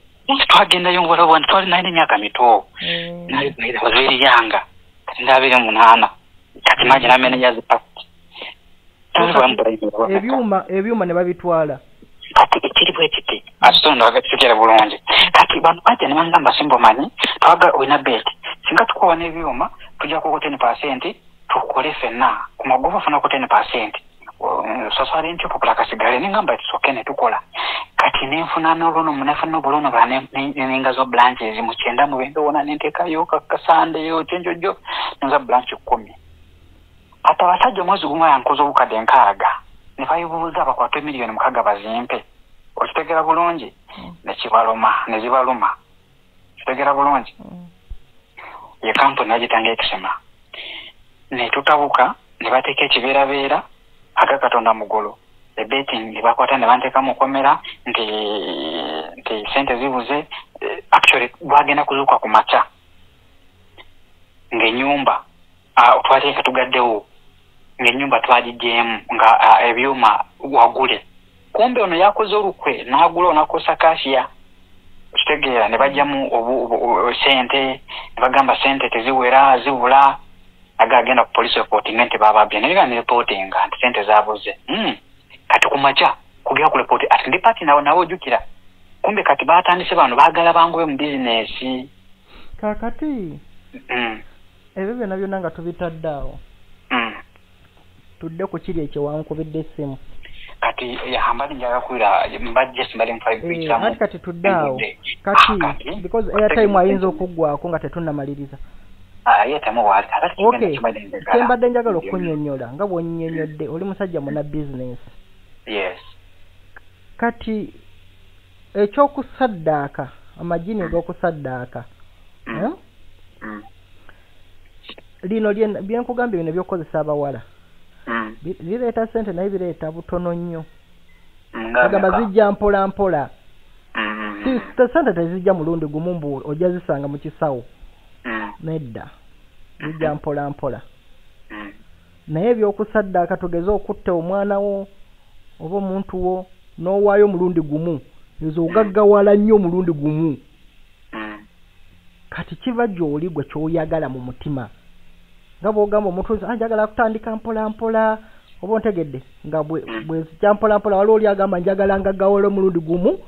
twagendayo ngolabwa twali nalina emyaka mito. Eh, nali ndaabiri munaana kati maji nameneya zipakiti ebyuma ebyuma ne babitwala. Kati ekiri bwe kiti? Atutonda wagakisikira bulungi. Kati bano bajja ne bangamba simba omanyi twaga olina beti singa tukuwa n'ebyuma tujja kuko ten percent tukole ffenna. Ku magoba ofunako ten percent. Saswala ntyo popula kasigale nengamba tusoke ne tukola kati nenfuna n'oluno munafuna obulono bwa nengazo branches mu kyenda mu bende wona nenteekayo kakasandeyo kyenjojo nenza branch kkumi kati abasajja omwezi gumu yankoze obukadde nkaaga ne bayibuuza bakwate miliyoni mukaaga bazimpe. Okitegera bulungi? Nekibaluma ne zibaluma. Kitegera bulungi? Ye kampuni agitanga ekisema ne tutabuka ne bateeka ekibeerabeera aga katonda mugulu ebeting ne bakwata ne banteeka mukomera nti nti sente zibuze eh, actually gwagenda kuzuuka ku makya. Ng'ennyumba twateeka tugaddewo. Ng'ennyumba twagigyemu nga ebyuma wagule. Kumbe ono yakoze olukwe n'agula onakosa kashiya okitegeera ne bajjamu sente ne bagamba sente teziwera zibula. Aga agenda ku police reporting nti bababye naye ne reportinga nti sente zabuze mm. Kati ku makya kugera ku report ati ndi pati nawe nawe ojjukira. Kumbe kati batandise bano baagala bangobe mu bizinesi kaakati mm. ebyo byonna byonna nga tubitadde awo mm. tudde ku kiri ekyo wankubidde essimu. Kati kati yahambali njaga kwira mbajje simbali Eh, mfaibikiramu anti kati tuddaawo kati because airtime ayinza okuggwako nga tetunnamaliriza. Kakati okay njagala kyembadde njagala okunnyonnyola nga bw'onnyonnyodde oli musajja muna bizinesi yes. Kati ekyokusaddaaka amagini ag'okusaddaaka Mm. eh? Mm. lino byenkugambye bino ebyokukozesa abawala. Bi- bireeta sente naye bireeta butono nnyo. Agamba zijja mpola mpola. Te- sente tezijja mulundi gumu mbu ojja zisanga mu kisawo. Nedda. Zijja mpola mpola. Naye ebyokusaddaaka tugeze okutta omwana wo oba omuntu wo n'owaayo omulundi gumu ezo ogaggawala nnyo omulundi gumu Mm. kati kiva gy'oli gwe ky'oyagala mu mutima nga bw'ogamba omuntu nti, "Ah, njagala kutandika mpola mpola oba ontegedde nga bwe Mm. bwe zijja mpola mpola waliwo oli agamba njagala ngaggawala omulundi gumu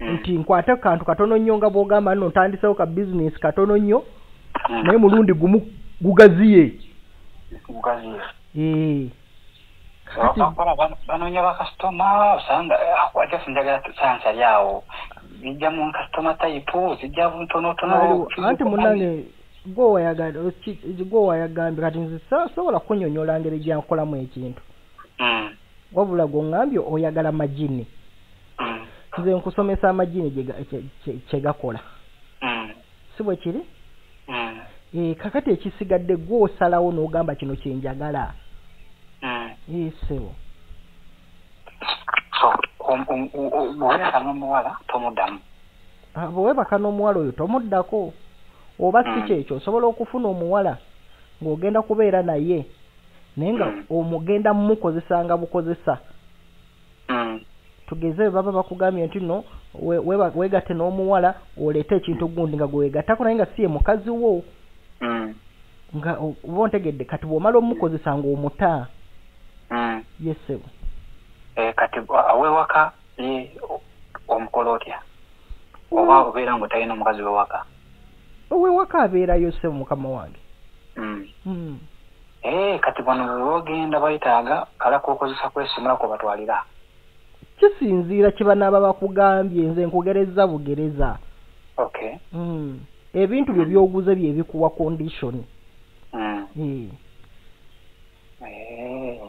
Mm. nti nkwate kantu katono nnyo nga bw'ogamba nno ntandisewo ka bizinesi katono nnyo naye mulundi gumu gugaziye Mukazi ye. Eh. Kati- akola banoonya bakasitoma osanga wajja sinjagala sayansi ali awo zijja mu kasitoma tayipu zijja butonotono Waliwo, anti munange gwowayagambye gwowayagambye kati nze so- sobola kunyonyola ngeri gyankolamu ekintu wabula gwoŋŋambye oyagala magini nze nkusomesa amagini kye- gakola si bwe kiri kakati ekisigadde gw'osalawo n'ogamba kino kyenjagala sebo so om- om- o- o- bw'obeera n'omuwala tomuddamu Ah, bwe weebaka n'omuwala oyo tomuddako oba si kyekyo osobola okufuna omuwala ng'ogenda kubeera naye naye nga omugenda mumukozesanga bukozesa Mm, tugeze baba bakugambye nti no we- weba- weegatte n'omuwala oleete ekintu gundi nga gwegattako naye nga si ye mukazi wo mm, nga oba ontegedde kati bw'omala omukozesa ng'omuta yesebo Eh, kati awewaka ye omukola otya oba obeera ng'otalina omukazi wewaka owewaka abeerayo sebo mukama wange kati bano bwe bagenda bayitaaga kala kokozesa kwesimula kwe batwalira kisinziira kye banaaba bakugambye nze nkugereza bugereza okay ebintu bye byoguze bye bikuwa condition Mm. Eh. Eh.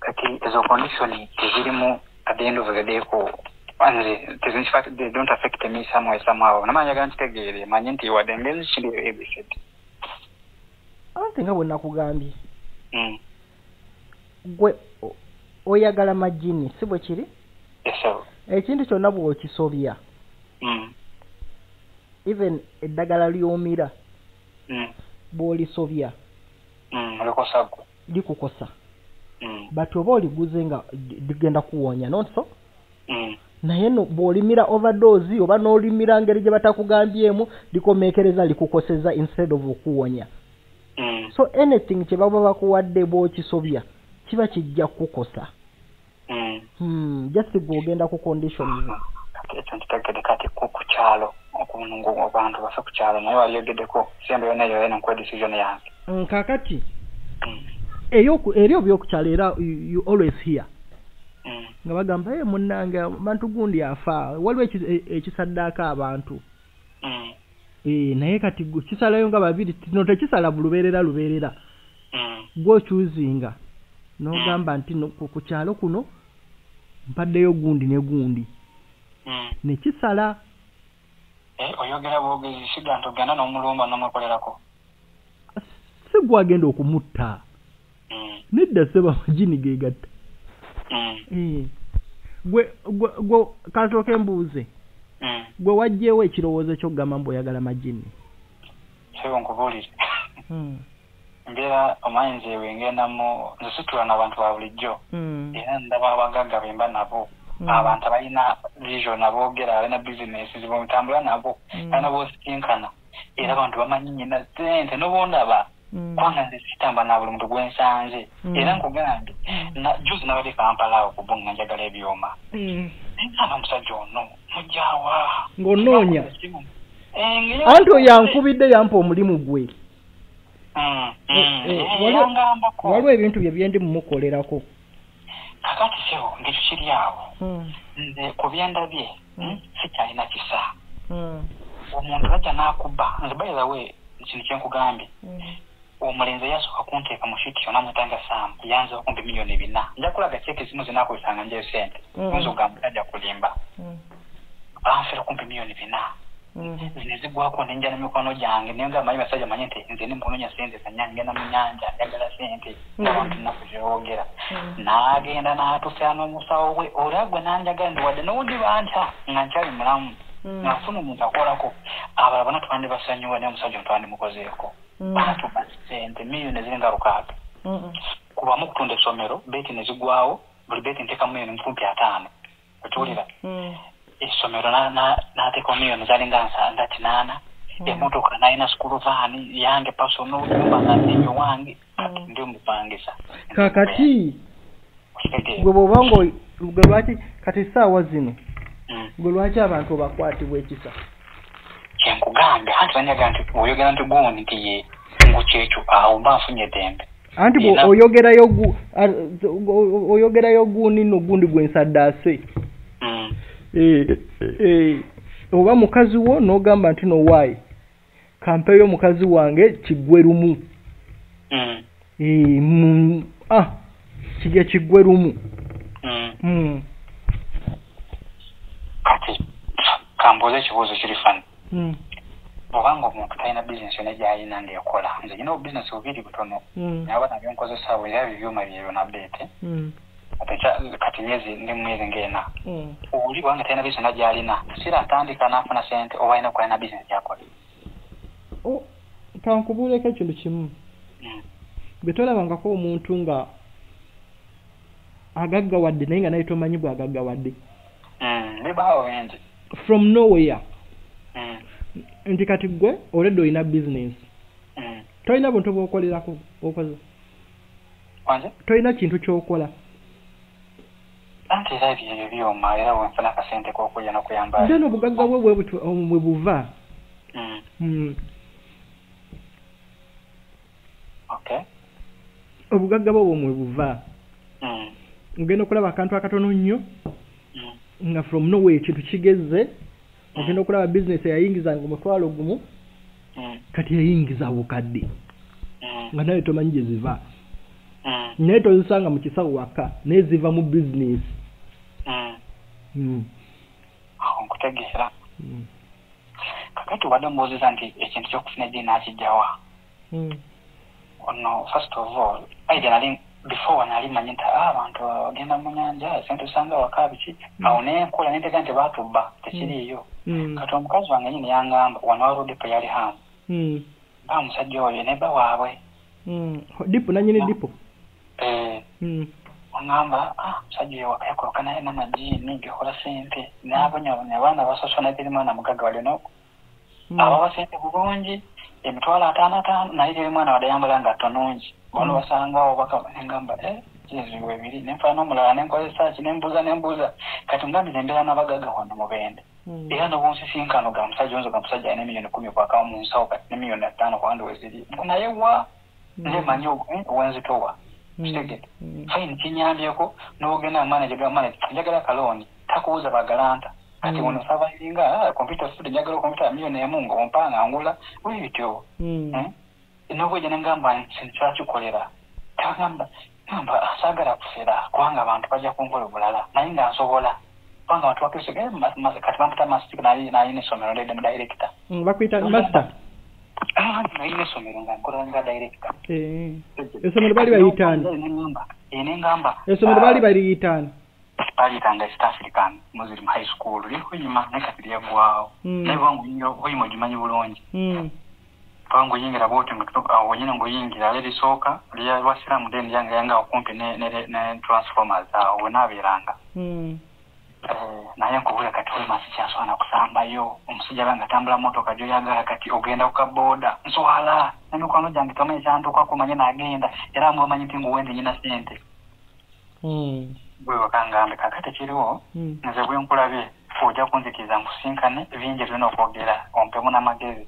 kati ezo condition tezirimu at the end of the day ko nze they don't affect me somewhere somehow. Namanyaga nkitegeere manye nti wadde ngezi kiri abcd anti nga bwe nakugambye gwe oyagala magini si bwe kiri? Ekintu kyonna bw'okisobya Mm. even eddagala lyomira Mm. bw'olisobya Mm. olikosago likukosa Mm. but oba oliguze nga ligenda kuwonya not so Mm. naye no bw'olimira overdose oba n'olimira ngeri gye batakugambyemu likomeekereza likukoseza instead of okuwonya Mm. so anything kye baba bakuwadde bw'okisobya kiba kijja kukukosa Mm. hmm, just gw'ogenda ku conditions kati ekyo nkitegedde kati ku ku kyalo okunungu abantu bafe ku kyalo naye walyogeddeko sembe yonna eyo yena nkuwa decision yange kaakati Mm. Eri ebyokukyalo era you, always hear Mm. nga bagamba e munnange abantu gundi afa waliwo e- ekisaddaako abantu Mm. naye kati kisalayo nga babiri tino tekisala bulubeerera lubeerera Mm. gwokyuzinga n'ogamba nti no, ku kyalo kuno mpaddeyo gundi ne gundi nekisala Eh, oyogera bwogezi siga nti ogenda n'omulumba n'omwekolerako si gwagenda okumutta. Nedda seba magini gegatta Mm. Eh, gwe gwe gwe kasooka embuuze Mm. gwe wajjeewo ekirowoozo ky'okugamba mbu oyagala magini sebo nkubuulire. Hmm, mbeera omanyi nze wengendamu nze situla n'abantu ba bulijjo. Hmm, era ndaba abagagga bemba nabo. Mm. abantu abalina vision aboogera balina bizinesi zibamutambula nabo. Mm. balina bosikinkana era abantu bamanyi nyina sente nobondaba hmm. Kubanga nze sitamba na buli muntu gwensanze Mm. era nkugambye na juzi nabadde kampala awo kubunga njagala ebyoma. Hmm. nsaba omusajja ono mujjawa Ng'onoonya. Anti oyo ankubidde yampa omulimu gwe. Mm, mm, Eh, eh, eh, waliwo- ebintu bye byendi mumukolerako kakati sebo ngekyo kiri awo. Mm. nze ku byendabye mm, sikyalina kisa. Mm. omuntu bajja n'akubba nze by the way kintu kyenkugambye Mm. Omulenzi yasooka kunteeka mu fiti yonna mutanga saamu yanze kumpi miliyoni bina nja kulaga ceeki zimu zinakozesanga njeyo sente Mm. oyinza okugamba tajja kulimba Mm. banfera kumpi miliyoni bina Mm. zino ezigwako nenja nemikono gyange naye nga manyi basajja manye nti nze nimunonya sente zanya ngenda mu nyanja njagala sente nabantu nnaku zewogera n'agenda n'atuukira n'omusawo we olwa gwe nanjagala ndi wadde n'owundi bantya nga nkyali mulamu Mm. ngafuna omuntu akolako abalala bonna twandi basonyiwa naye omusajja ono twandimukozeeko Mm. Baatuba sente miliyoni eziringa lukaaga Mm. kubamu okutunda essomero beeti ne zigwawo buli beeti nteekamu miliyoni nkumpi ataano. Okiwulira Mm. essomero na- na- n'ateekamu miliyoni zalinga nsa- nga kinaana. Emmotoka nalina sukulu vaani yange pasono nyumba nga nzinyo wange kati ndi omupangisa. Kakati Okitegeera? gwe bwoba nga oy- gwe lwaki kati saawa zino Mm. gwe lwaki abantu obakwatibwa ekisa kyenkugambye anti banyaga nti oyogera nti gundi nti ye ngu kyekyo awo mba nfunye eddembe. Anti oyogerayo oyogerayo gundi nno gundi gwe nsaddaase Mm. Eh, eh, oba mukazi wo n'ogamba nti nowaayi kampeyo mukazi wange kiggwe lumu Mm. Ah kigya kiggwe lumu. Mm, kati kambuuza ekibuuzo kiri fani mm, bwobanga omuntu talina bizinesi yona gyalina ngaekola nze nyina obubizinesi bubiri butono. Mm, naye abana byenkozesa awo era bibyuma byebyo nabeete mm, kati myezi ndi mu myezi ng'ena oli bwanga talina bizinesi yona gyalina sira atandika n'afuna sente oba alina okulina bizinesi gyakola Oh, kankubuuleko ekintu kimu. Bwe tolabangako omuntu nga agaggawadde naye nga naye tomanyi bw'agaggawadde. Mm, bibaawo bingi. From nowhere nti kati gwe oledde olina business. Mm. tolina buntu bwokolerako okoze tolina kintu kyokola? Anti era ebyo ebyo byoma era wenfuna akasente k'okulya n'okuyamba then obugagga bwe bwe um, bwe buva. Mm, Mm, okay obugagga bwe bwomwe buva. Mm, ogenda okulaba akantu akatono nnyo mm, nga from nowhere ekintu kigezze ogenda okulaba bizinesi eyayingizanga omutwalo gumu mm, kati yayingiza bukadde mm, nga naye tomanyi gye ziva. Mm, naye tozisanga mu kisawo waka naye ziva mu bizinesi nkutegeera. Kakati wadde mbuuziza nti ekintu kyokufuna eddiini nakijjawa mm, ono first of all aija nali before nali manyi nti "Ah, abantu bagenda mu nyanja sente osanga waka biki? Awo nenkola nentega nti batubba tekiriiyo. Mm, kati omukazi wange nyini yangamba wano waludde pe yali hamu ba omusajja oyo neba waabwe. Dipu nanyini dipu Eh, Mm, ongamba "Ah, omusajja oyo waka yakoloka naye namajiini gekola sente nabonyabonya abaana basosona ebiri mwana mugaga walino mm, abawa sente bulungi emitwalo ataano ataano naye teri mwana wadayambala nga tonungi bona basangawo baka nengamba eh kizibu ebiri nenfana n'omulala nenkozesa ki? Nembuuza nembuuza kati ngambiza embeera n'abagaga wano mubende mm, era nobunsisinkaano ga musajja onzo ga musajja alina emiliyoni kumi kwakawo mu nsawo kati nemiliyoni ataano kwandi weziri naye wa? Nze manyi wenzitowa kitegete mm, fayini kinyambyeko n'ogenda manaje ga manaje njagala kaloni takubuuza bagalanta. Kati buno sabalinga kompyuta futi njagala kompyuta miliyoni emu nga ompanga ngula bwe bityo mm, nobweja nengamba kintu kyakikolera. Tagaamba gamba saagala kufera kubanga abantu bajja kunkola obulala naye nga nsobola. Kubanga abantu bakristo kati bamuta mastic nalina essomero ndedde mu director. Mm. bakuyita master? Nalina essomero nga nkola nga Eh, essomero baali bayitaani? Nengamba eh, essomero baali baliyitaani balyitanga east african muslim high school liho enyuma naye kati lyaggwawo Mm. naye bwangu oyima ogimanyi bulungi Mm, kubanga oyingira bwoti wenyine ngaoyingira lya lwasiramu then yange yanga okumpi ne, ne, ne transformers awo wenaabeeranga mm, Eh, naye nkubula kati wemasi kyaswana kusambayo omusajja bange atambula motoka gyoyagala kati ogenda kukaboda nswala nemikwano gyange kamu ekyantukako manye nagenda era mwemanyi nti nguwende nyina sente mm, bwe wakangambe kakati kiriwo mm. nze bwe nkulabye ojja kunzikiriza nkusinkane bingi tulina okwogera ompemu n'amagezi.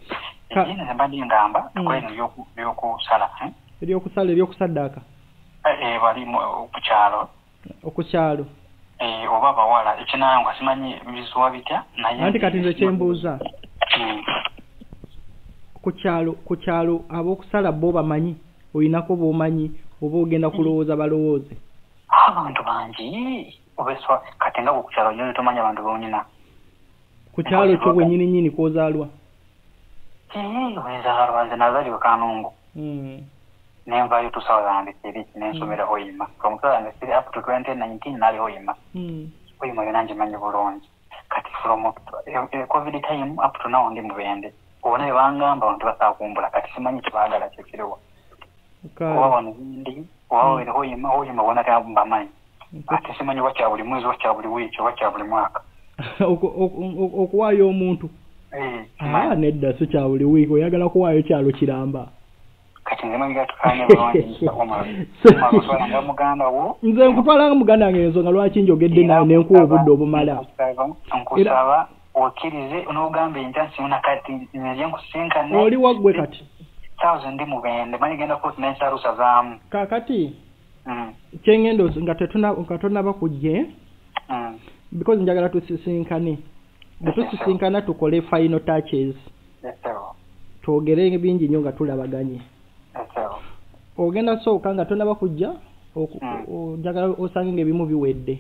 Ka- ekiini ze mbadde ngamba Mm. tukola eno by'oku- by'okusala eh? ebyokusala ebyokusaddaaka Eh, eh, bali ku kyalo. Okukyalo eh, oba abawala. Ekinangwa simanyi bisuwa bitya? Naye anti kati nze kyembuuza Mm. ku kyalo ku kyalo ab'okusala bo bamanyi? Olinako b'omanyi? Oba ogenda kulowooza balowooze? Abantu bangi obeswa katenga nga bwekukyalo nyo tomanya abantu bonyina. Ku kyalo kyo bwennyininyini kwozaalwa? Wenzaalwa nze nazaliwe kanungu. Mm. nenvayo two thousand three nensomera hoima. From two thousand three up to twenty nineteen nali hoima. Mm. hoima yona ngimanyi bulungi. Kati from eh, eh, covid time up to now ndi mubende. Obona bebangamba abantu basakumbula kati simanyi kibagala kyekiriwa oba wano bindi oba hoima hoima bona tembamanyi ate simanyi wakya buli mwezi wakya buli wiiki wakya buli mwaka Oku- oku- oku- okuwaayo omuntu simanyi. nedda so kya buli wiiki oyagala kuwaayo kyalo kiramba kati nze manyiga tukanye bulungi nga muganda wo nze nkutwalanga muganda wange ensonga lwaki njogedde nawe nenkuwa obudde obumala nkusaba okkirize n'ogamba enkya nsina kati nze nkusinkane oli waggwe kati saawa ndi mubende manyi genda kooti nensalusa zaamu kakati Mm, kyengendo nga tonaba kujje mm. because njagala tusisinkane. Bwe tusisinkana tukole final touches. Twogere bingi nnyo nga tulabaganye. Ogenda sooka nga tonaba kujja o- njagala osange ng'ebimu biwedde.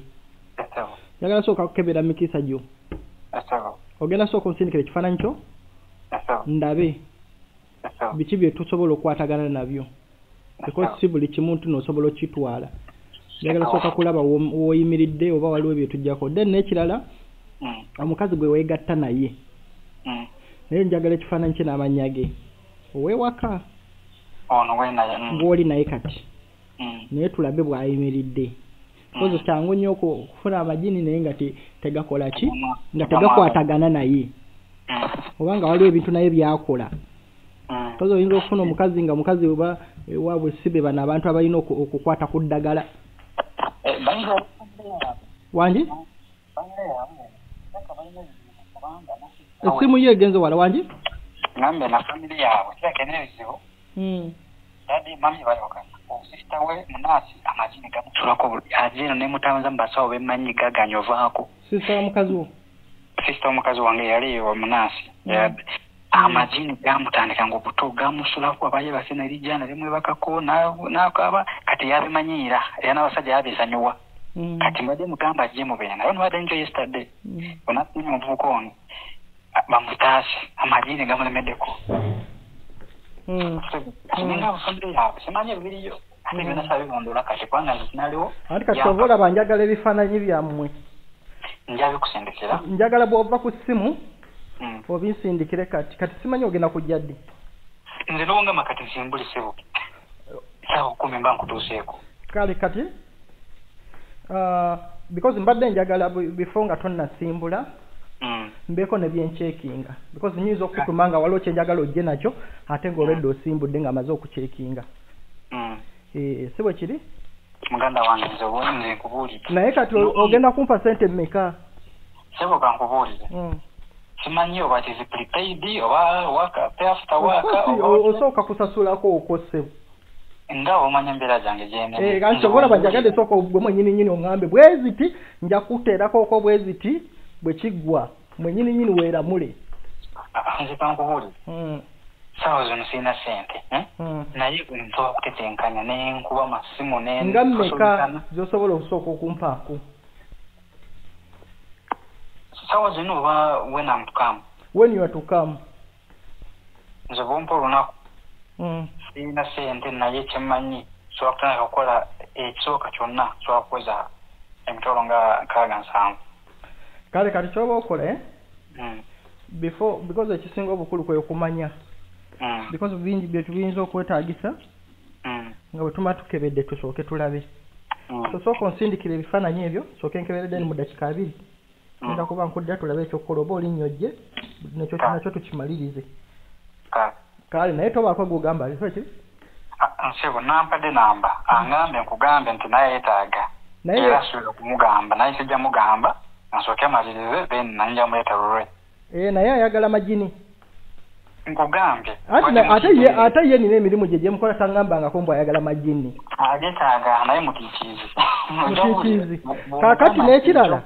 Njagala sooka kukebera mikisa gyo. Ogenda sooka onsindikira ekifaananyi kyo? Ndabe. Biki bye tusobola okukwatagana nabyo because si buli kimu nti noosobola okitwala. Njagala sooka kulaba wo- w'oyimiridde oba waliwo bye tujjako then n'ekirala Mm, omukazi gwe weegatta naye. Mm. naye njagala ekifaananyi kye n'amannya ge. Ow'ewaka? Ono wenaye mm, ng'oli naye kati. Naye tulabe bw'ayimiridde. Kozi kyangu nnyo oku- okufuna amagini naye nga te- tegakola ki? Nga tegakwatagana naye. Oba nga waliwo ebintu naye byakola mm. kozi oyinza okufuna omukazi nga mukazi oba ewaabwe si be bano abantu abalina oku- okukwata ku ddagala. Eh, wangi? Essimu ye egenze wala wangi? Ngambe na famire yaabwe kirakene ebizibu. Mm. dadi mami bayokana osisita we munasi amazini gamutulako buli ajeno nemutabanza mubasawo bemanyi gaganya ovaako sisa wa mukazi wo? Sisita omukazi wange yali wa munasi Amazini gamutandika nga obuto gamusulako abaye basena erijana limwebakako na- nakaba kati yabimanyiira era n'abasajja yabizanyuwa Mm. kati mbadde mugamba ajje mubena naye nibadde njo yesterday. Mm. onasinye omuvubuka ono. Bamutaase amazini gamulemeddeko. Mm. ninga bufambire yaabwe simanyi ebiriyo ate byonna sabibondola kati kubanga nze sinaliwo anti kati ova olaba njagala ebifaananyi byammwe? Njabikusindikira njagala bw'ova ku ssimu Mm. Obinsindikire kati kati simanyi ogenda kujja ddi? Nze nowongama kati nsimbuli sebo. Saawa kumi mba nkutuuseeko. Kale kati ah, because mbadde njagala before nga tonnasimbula Mm. mbeeko ne byencekinga because nyinza okutuma nga waliwo kyenjagala ojje nakyo ate ng'olwedde osimbudde nga maze okucekinga Mm. Eh, si bwe kiri? Muganda wange nze nkubuulire naye kati ogenda kumpa sente mmeka? Sebo kankubuulire. Simanyi oba tizi prepaid oba waka Of waka osooka kusasulako okose. Nga omanya embeera zange Eh, kati olaba njagadde sooka gwe mwenyini nyini oŋŋambe bwe ziti nja kuteerakoko bwe ziti bwe kiggwa mwenyini nyini weeramule nze kankubuulire Mm, saawa zino sirina sente eh? mm. naye nsobola okutetenkanya nenkuba masimu nga mmeka zosobola okusooka okumpaako saawa zino oba wenamutukamu when you are to come. Nze bwompa olunaku. Mm, sirina sente naye kyemmanyi sobola kutandika kukola ekisooka kyonna sobola kuweza emitwalo nga nkaaga nsanvu. Kale kati kyoba okola eh? Mm, before because ekisinga obukulu kwe kumanya. Mm, because bingi bye tubiyinza okwetaagisa mm, nga bwe tuma tukebedde tusooke tulabe. So sooka onsindikira ebifaananyi ebyo sooke nkeberedde ni mu dakiika abiri genda kuba nkudda tulabe ekyokukola oba olinyojje nekyo nakyo tukimalirize. Kale. kale naye tobaako gugamba ki? Ah, nsebo nampadde namba. Angambe nkugambe nti naye yeetaaga. Naye era asuubira okumugamba naye sijja mugamba nsooke amalirize then nanja muleeta lulwe. Eh, naye ayagala magini. Nkugambye ate ye ate ye nina emirimu gye gyemukola taŋŋambangako mbw ayagala magini. Agetaaga naye mutiikiizi Mukikizi. Kaakati n'ekirala?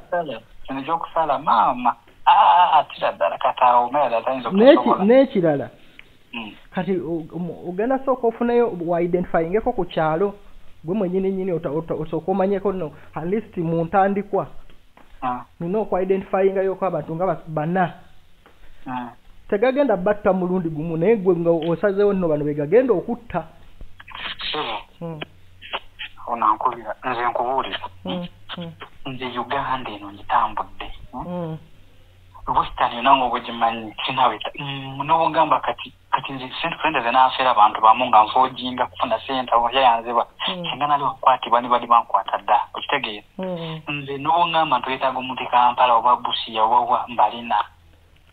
Kino ekyokusala maama aa tira ddala kataawo omeera tayinza N'eki- okusobola n'ekirala? Mm. kati ogenda sooka ofunayo waidentifyingeko ku kyalo gwe mwenyini nyini osooka omanyeko no at least mu ntandikwa. Ah, nina okwidentifyingayoko abantu nga bas- bana. Ah. tegagenda batta mulundi gumu naye gwe nga osazeewo nno bano begagenda okutta. Sebo, Mm, onankubira nze nkubuulira mm, mm, nze uganda eno ngitambudde. Mm. mm. western yonna ngaobwegimanyi sinaweta. Nobugamba kati kati nze sente friend ze naafeera abantu bamu nga nfoojinga kufuna sente Mm. singa nali bakukwatibwa ni bali bankwata dda. Okitegeera nze nobungamba ntoyetaaga omuntu e kampala oba busiya oba oba mbalina.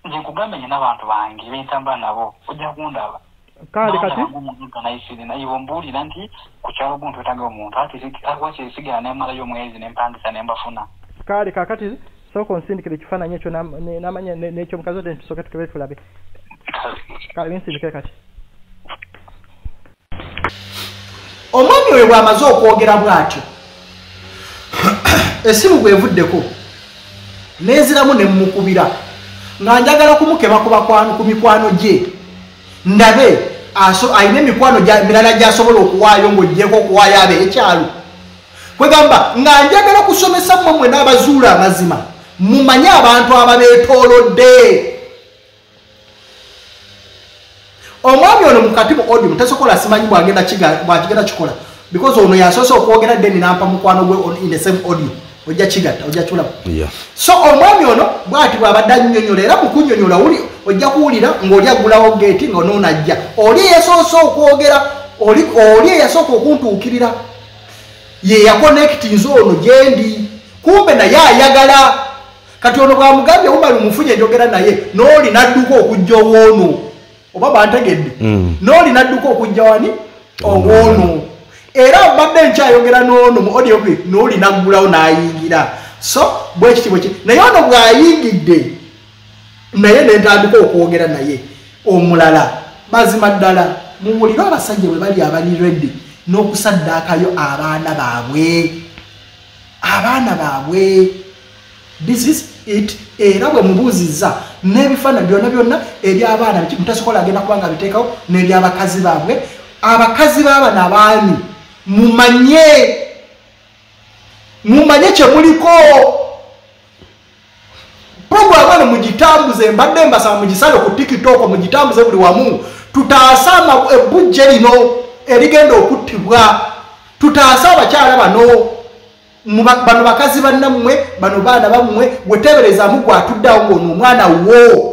Nze nkugambe nyina abantu bange bentambula nabo ojja kundaba kale kati naiwe mbuulira nti ku kyalo guntu wetaaga omuntu ati wakisigala nemalayo omwezi nempangisa nembafuna kale kakati sooka onsindikira ekifaananyi ekyo namanya ne- n'ekyo mukazi ode ntusooke tukebe tulabe kale binsindikire kati omwami oyo bw'amaze okwogera bw'atyo essimu bwevuddeko neeziramu ne mmukubira nga njagala kumukema ku bakwano ku mikwano gye ndabe alina emikwano mirala gy'asobola okuwaayo ng'ogyeko okuwaayo ab'ekyalo kwegamba nga njagala kusomesa mmwe mwe n'abazuula amazima mumanye abantu ababeetoolodde. Omwami ono mukati mu audio tasokola simanyi bwagenda kikola because ono yasoose okwogera deni nampa mukwano gwe in the same audio ojja kigatta ojja kiwulaba Yeah. so omwami ono bwati bwabadde annyonnyola era mu kunnyonnyola wuli ojja kuwulira ng'oli aggulawo geeti nga noonajja oli eyasoose okwogera oli oli eyasooka okuntuukirira ye yakonektinze ono gyendi kumbe naye ayagala. Kati ono bwamugambye umali mufunye njogera naye n'oli n'adduka okujja owoono oba bantegedde Mm. n'oli n'adduka okujja wani? Owoono era mbadde nkyayogera n'ono mu audio clip n'oli naggulawo n'ayingira. So bwekiti bweki naye ono bw'ayingidde naye nentandika okwogera naye. Omulala mazima ddala muwulire abasajja bwe bali abali reddi n'okusaddaakayo abaana baabwe. Abaana baabwe. This is it. Era bwe mubuuzizza n'ebifaananyi byonna byonna ebyabaana mutasokola agenda kuba nga biteekawo n'ebyabakazi baabwe. Abakazi baabano abaami mumanye. Mumanye kyemuliko. Puroguramu eno mugitambuze mbadde mbasaba mugisale ku tiktok mugitambuze buli wamu. Tutaase ama- ebbujje lino erigenda okuttibwa. Tutaase abakyala bano bano bakazi bannammwe bano baana bammwe gweteberezaamu gwatuddeawo ngaono omwana wo.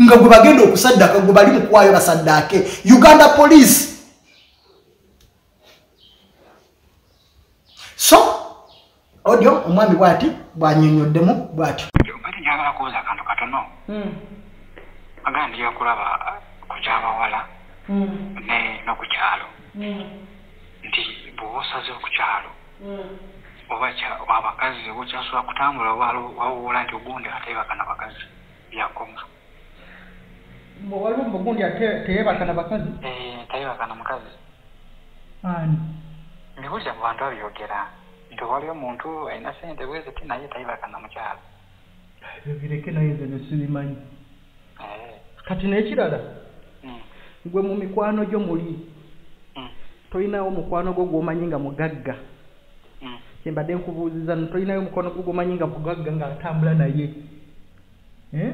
Nga gwe bagenda okusaddaka gwe bali mukuwaayo basaddaake uganda police so odio omwami bwati bwanyonyoddemu bwatyo kati njagala kubuuza akantu katono agamba ndi okulaba ku kyabawala ne n'okukyalo nti bw'oba osaze okukyalo oba abakazi oba okyasobola kutambula wawuula nti ogundi atebakana bakazi byakoma waliwo mugundi teyebakana bakazi? Eh, tayebakana mukazi. Ani mbibuulira mu bantu abyogera nti wali omuntu alina sente bweziti naye tayebakana mukyalo ebireke naye nze nesibimanyi Eh, kati n'ekirala mm, gwe mu mikwano gyo muli mm, tolinawo mukwano gwo gw'omanyi nga mugagga mm. kyembadde nkubuuziza no tolinayo mukwano gwo gw'omanyi nga mugagga ng'atambula naye Eh?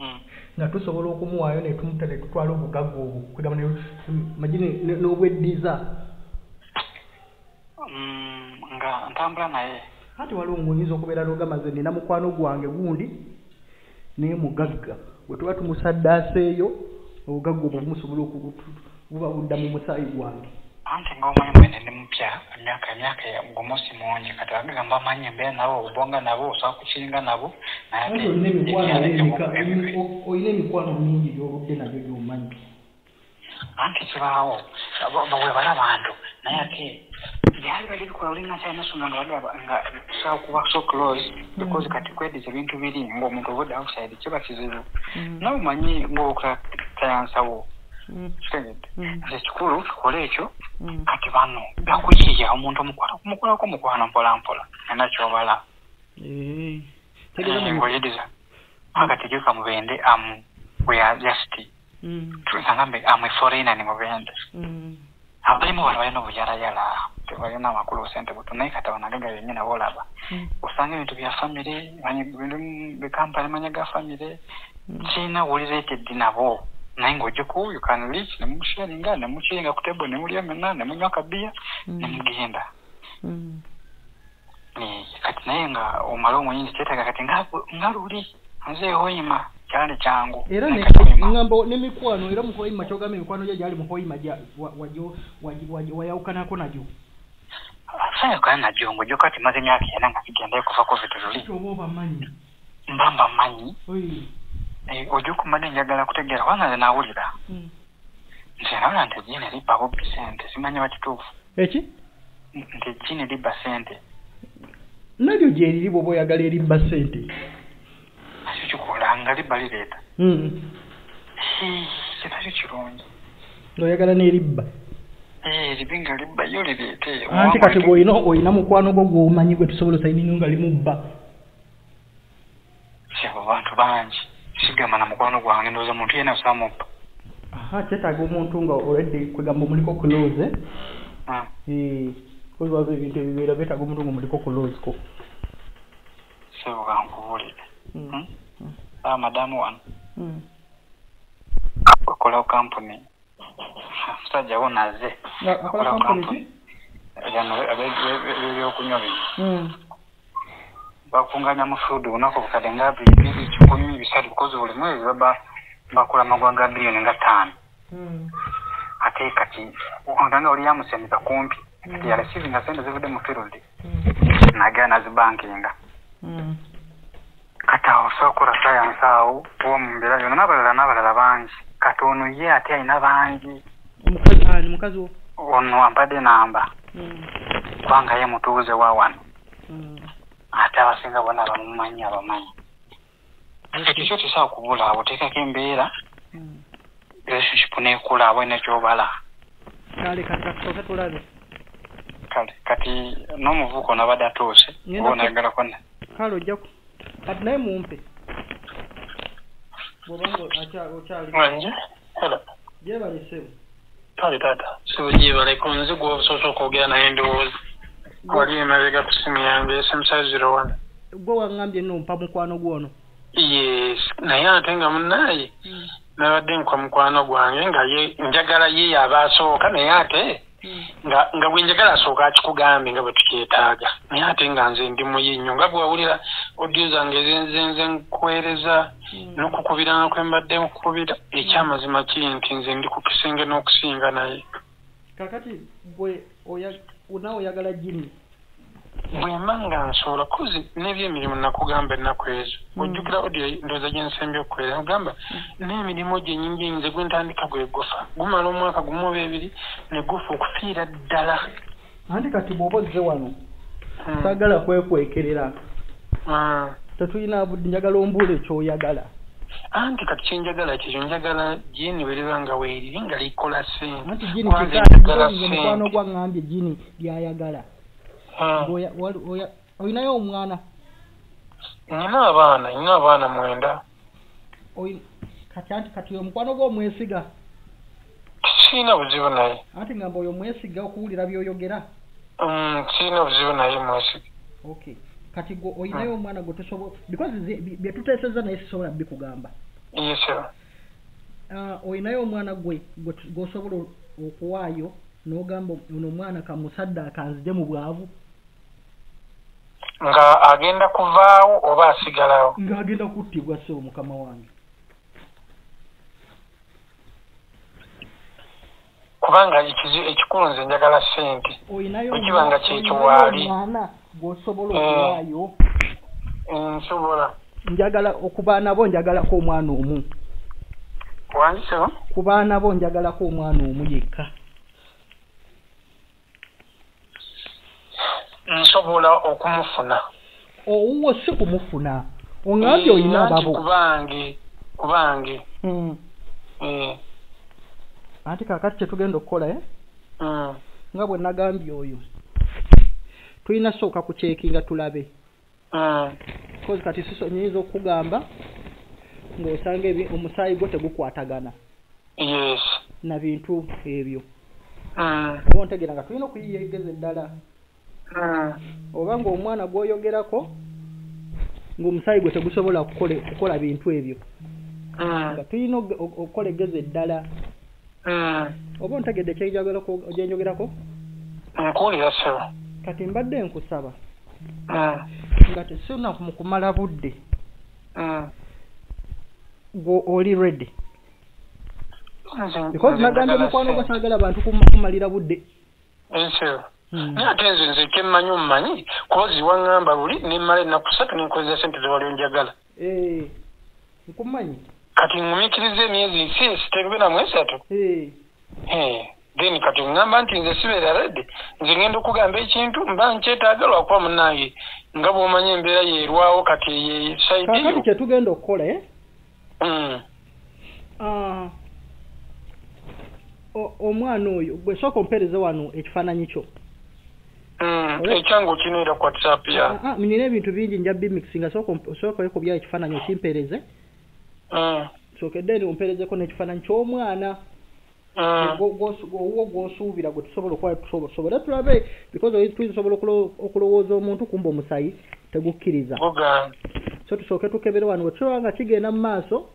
Mm. nga tusobola okumuwaayo ne tumuta ne tutwala obugagga obwo kwegamba ne- magi ne- ne- n'obweddiza Mm, nga ntambula naye. Ati waliwo ng'oyinza okubeera n'ogamba nze nina mukwano gwange gundi naye mugagga. Bwe tuba tumusaddaaseeyo obugagga obwo bumusobola buba budda mu musaayi gwange. Anti ngaomanyi mwene ndi mupya emyaka emyaka gumosi mungi kati bagamba manyi embeera nabo obonga nabo osobola kukiringa nabo naye Anti olina emikwano mingi gy'oludde nabyo gy'omanyi anti kibaawo bawebala abantu naye ate byali bali bikola olinga kyalinasoma nga tusobola kuba so close because kati kwediza ebintu biri ng'omuntu obudde outside kiba kizibu nawe omanyi Mm. kitegedde Mm. nze kikulu tukole ekyo Mm. kati bano gakuyiiya omuntu omukwala kumukwalako mukwano mpola mpola ena kyobala Eh. Ngoyediza akategeka mubende amu we are just Mm. tusangambe amwe foreigner ni mubende Mm. abalimu bano balina obuyalayala tebalina amakulu sente buto naye kati abanagaga yenyini bolaba Mm. osanga ebintu bya famire bintu bikampani manya ga famire Mm. kiina wolireted nabo naye ngaojeku you can reach nemusharinga nemukiringa ku table nemulya mena nemunywa kabiya Mm. nemugenda Mm. Eh, kati naye nga omala omuyinzi kyetaaga kati nga luli nze hoima kyali kyangu. Era Naye ne- kati Hoima, ŋŋamba n'emikwano era muhoima kyogamba emikwano gyo gyali waji- wayawukanako nagyo. Sayakana najongo jo kati maze emyaka ena nga kigenda kuva covid luli kati oba obamanyi. Mbamba manyi Oi. eh, ojokumadde njagala kutegeera kubanga nze nawulira. Mm. nze nawulira nti ejjiini libba bubbi sente simanyi bakituufu eki? Nti ejjiini libba sente nalyo gyeriri bwoba oyagala erimba ssente nakyo kikola nga libba lireeta Mm. Hii, kinakyo kirungi ng'oyagala n'eribba libi nga libba yo lireete anti kati bw'olina olina mukwano gwo gw'omanyi gwe tusobola osainino nga limubba kyabo bantu bangi sigamba na mukwano gwange ndowooza muntu yena osamubba aha kyetaaga omuntu nga olwedde kwegamba omuliko close kozwava ebintu ebibeera byetaaga omuntu nga omuliko close ko aa madamu wano Mm. akola kampuni. Musajja wo naze kampuni ebyokunywa bino Mm. bakunganya musuudu lunaku bukadde nga bibiri kikumi bisatu bukozi buli mwezi baba bakula magwa ga biliyoni nga ttaano Mm. ate kati ontanga oli yamusemiza kumpi. Kati yaresivinga sente zivudde mu firudi nagera nazibankinga. Kati awo osobola okukola sayansi awo oba mu mbeera byonna n'abalala n'abalala bangi. Kati ono ye ate alina bangi. Omukazi ani? Mukazi wo? Ono ampadde namba. Mm. kubanga ye mutuuze wa wano. Mm. ate abasinga bonna abamumanyi abamanyi. Kati kyo tisaa kubula abo teekako embeera. Mm. relationship nekula abo ine kyobala. Kale kati kasooke tulabe. Kale kati n'omuvubuka onabadde atuuse oba onayagalako kale ojjaku kati naye mumpe. Bwobanga okyali wanje hela gyebalesebo kale taata sibugibaleko nzigwa obusoose okwogera naye ndowooza. Wali emabega ku simu yange esemusa zero one. Gwe waŋŋambye nompa mukwano gwono. Yes naye ate nga munaaye nabadde nkwa mukwano gwange nga ye njagala ye yaba asooka naye ate nga nga bwe njagala asooka akikugambe nga bwe tukyetaaga naye ate nga nze ndi muyinnyo nga bwewulira odiyo zange zenzenze nkuweereza n'okukubira kwembadde nkukubira ekyamazima kiri nti nze ndi ku kisenge n'okusinga naye. Kakati gwe oya- nawe oyagala jini bwemba nga nsobola kuzi n'ebyemirimu nakugamba ennaku ezo. Ojjukira odio ndowooza gyensembye okukolera ogamba n'emirimu gyenyingi nze gwe ntandika gwe gufa. Gumala omwaka gumu oba ebiri ne gufa okufiira ddala. Anti kati bw'oba ozze wano Hmm. saagala kwekwekerera. Ah. tetulina budde njagala ombuula ekyoyagala anti kati kyenjagala kyeyo njagala jini bweriba nga weeriri nga likola sente mukwano gwaŋŋambye jini lyayagala Ah. Bw'oya- wali- oya- olinayo omwana? Nina abaana nina abaana mwenda. Oyi- kati anti kati oyo mukwano gwo omwesiga? Siina buzibu naye. Anti ngamba oyo mwesiga okuwulira byoyogera? Mm, siina buzibu naye mwesige okay kati gwe olinayo omwana gwe tosobola because zi- bi- bye tuteeseza naye sisobola bikugamba. Yesero Ah, olinayo omwana gwe gwe gw'osobola okuwaayo n'ogamba ono omwana kamusadde akanzije mu bwavu nga agenda kuvaawo oba asigalawo. Ng'agenda kuttibwa ssebo mukama wange. Kubanga ekikulu nze njagala sente olinayo Bwe kiba nga omwana- kyekyo olinayo waali. omwana gw'osobola Eh. okuwaayo. Nsobola. Njagala ku baana bo njagalako omwana omu. Wandisewo ku baana bo njagalako omwana omu yekka nsobola okumufuna. Owuwo si kumufuna. Olina Eh, anti ababo kubange kubange. Mm. eh, anti kakati kyetugenda okukola? Mm. nga bwe nagambye oyo. Tulina sooka kucekinga tulabe. Kozi kati siso nyinza okukugamba ng'osanga omusaayi gwo tegukwatagana. Yes. Na bintu ebyo. Oba ontegeera nga tulina okuyiyegeza eddala. Mm. Oba ng'omwana gw'oyogerako ng'omusaayi gwe tegusobola kukola bintu ebyo. Mm. nga tulina okukola eggeza eddala. Mm. oba ontegedde gyenjogerako? Nkuwulira sebo kati mbadde nkusaba. Nga tesina mu kumala budde. Gwe oli Nze- because nagambye mukwano gwa saagala bantu kuma- kumalira budde. Ensebo Hmm. Naye ate nze nze kyemmanyi omumanyi kozi waŋŋamba luli nemmala ennaku ssatu nenkozesa sente zewali onjagala. Eh, nkumanyi. Kati nŋumikiriza emyezi si siteberamu esatu. Eh, Eh, then kati ŋŋamba nti nze sibeera redde nze ngenda okugamba ekintu mba nkyetaaga lwakuba munnange nga bw'omanyi embeera yeerwawo kati ye saidi kaakati yo kyetugenda okukola eh? Mm. Ah, o- omwana oyo gwe sooka ompeereze wano ekifaananyi kyo ekyange okinoera ku whatsapp ya Ah, ah, nina ebintu bingi nja bimixinga sooka sooka wekubyayo ekifaananyi okimpeereze Mm. sookedde ni ompeerezeko n'ekifaananyi ky'omwana. Mm. Gwo- owuwo gw'osuubira gwe tusobola okuba tusobo- tusobole tulabe because tusobola okulo- okulowooza omuntu kumba omusayi tegukkiriza. So tusooke tukebere wano bwetusobola nga kigenda mu maaso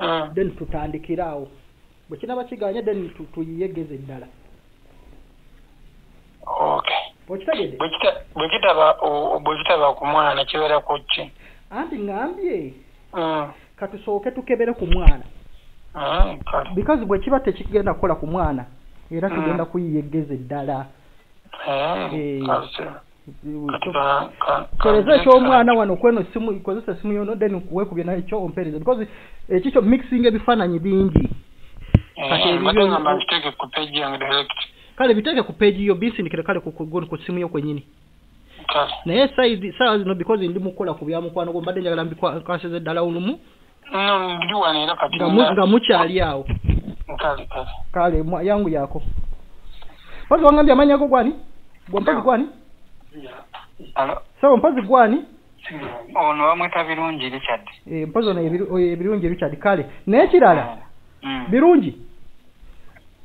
Mm. then tutandikire awo. Bwe kinaba kiganye then tu- tuyiyegeze eddala okay okitegedde Bwe kita- bwe kitaba o- bwe kitaba ku mwana kibeerako ki? Anti ŋŋambye Mm. katusooke tukebere ku mwana. Mm, because bwe kiba tekigenda kukola ku mwana era Mm. tugenda kuyiyegeza eddala. Eh. Kati kereza ekyomwana wano kweno simu kozesa simu yono then wekubye nayo ekyo ompereza because ekikyo mixing ebifaananyi bingi. Kati Eh, ebibyo- kale biteeke ku page yo bisindikire kale ku- ku ku simu yo kwenyini kale naye saizi saawa zino because ndi mukukola ku byamukwano gwo mbadde njagala mbikwasiza eddala olumu no ndi wano era kati nga mu- nga mukyali awo kale kale kale mwa- yangu yako. Mpozi wangambye amanya go gwani gwe mpozi gwani alo. Sawa mpozi gwani ono bamweta birungi richard. Eh, mpozi ono ebiru- oyo ebirungi richard. Kale naye kirala Mm. birungi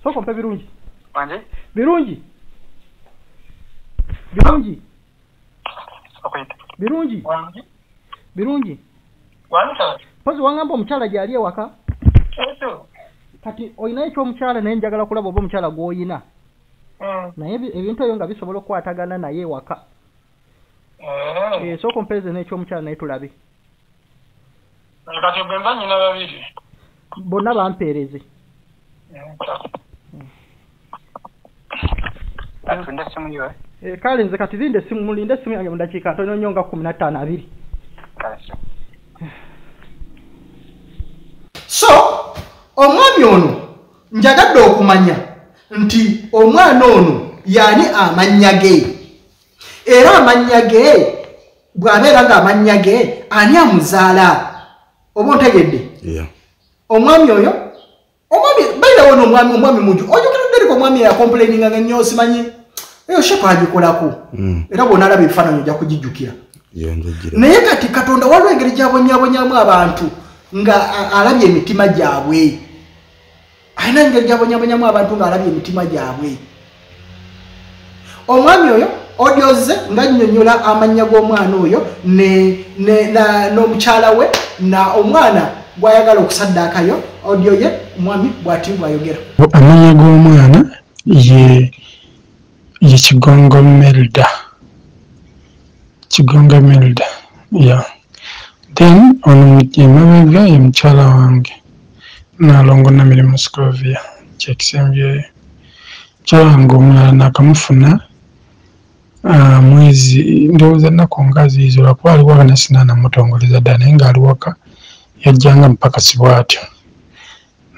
sooka ompe birungi wanje birungi. Birungi. Okuyita birungi. Wange birungi. Wanta mpozi wangamba omukyala gyali ewaka? Ekyo kati olina ekyomukyala naye njagala kulaba oba omukyala gw'oyina? Mm. naye ebi- ebintu ebyo nga bisobola okukwatagana naye ewaka. Eh. Eh, sooka ompeereze n'ekyomukyala naye tulabe. Kati gwe mba nyina babiri bonna bampeereze. Mm, kale. Atunda simu yo? Eh, kale nze kati linde simu mulinde simu yange mu dakiika ntono nnyo nga kkumi na ttaano abiri. So omwami ono njagadde okumanya nti omwana ono yaani amannya ge? Era amannya ge? Bw'abeera ng'amannya ge ani amuzaala? Oba ontegedde? Omwami oyo? Omwami bairawo nomwami omwami muju. Ojogeredderiko omwami yakomplaininga nnyo simanyi eyo shepa agikolako. Mm. era bwonaalaba ebifaananyi ojja kugijjukira. Naye kati katonda waliwo engeri gyabonyabonyamu abantu nga alabye emitima gyabwe. Alina engeri gyabonyabonyamu abantu ng'alabye emitima gyabwe. Omwami oyo odyoze nga nnyonnyola amannya g'omwana oyo ne- ne- na- n'omukyala we na omwana gw'ayagala okusaddaakayo odyo ye omwami bw'ati bw'ayogera. Amanya g'omwana ye ye kigongo melda kigongo melda ya. Then ono emabega ye mukyala wange. Nalongo namirimu scovia kyekisembyeyo mukyala wange omulala nakamufuna ah, mwezi ndowooza ennaku nga ziizo lwakuba aliwo akanasinaanamutongoleza ddala naye ng'ali waka yajjanga mupakasi bw'atyo.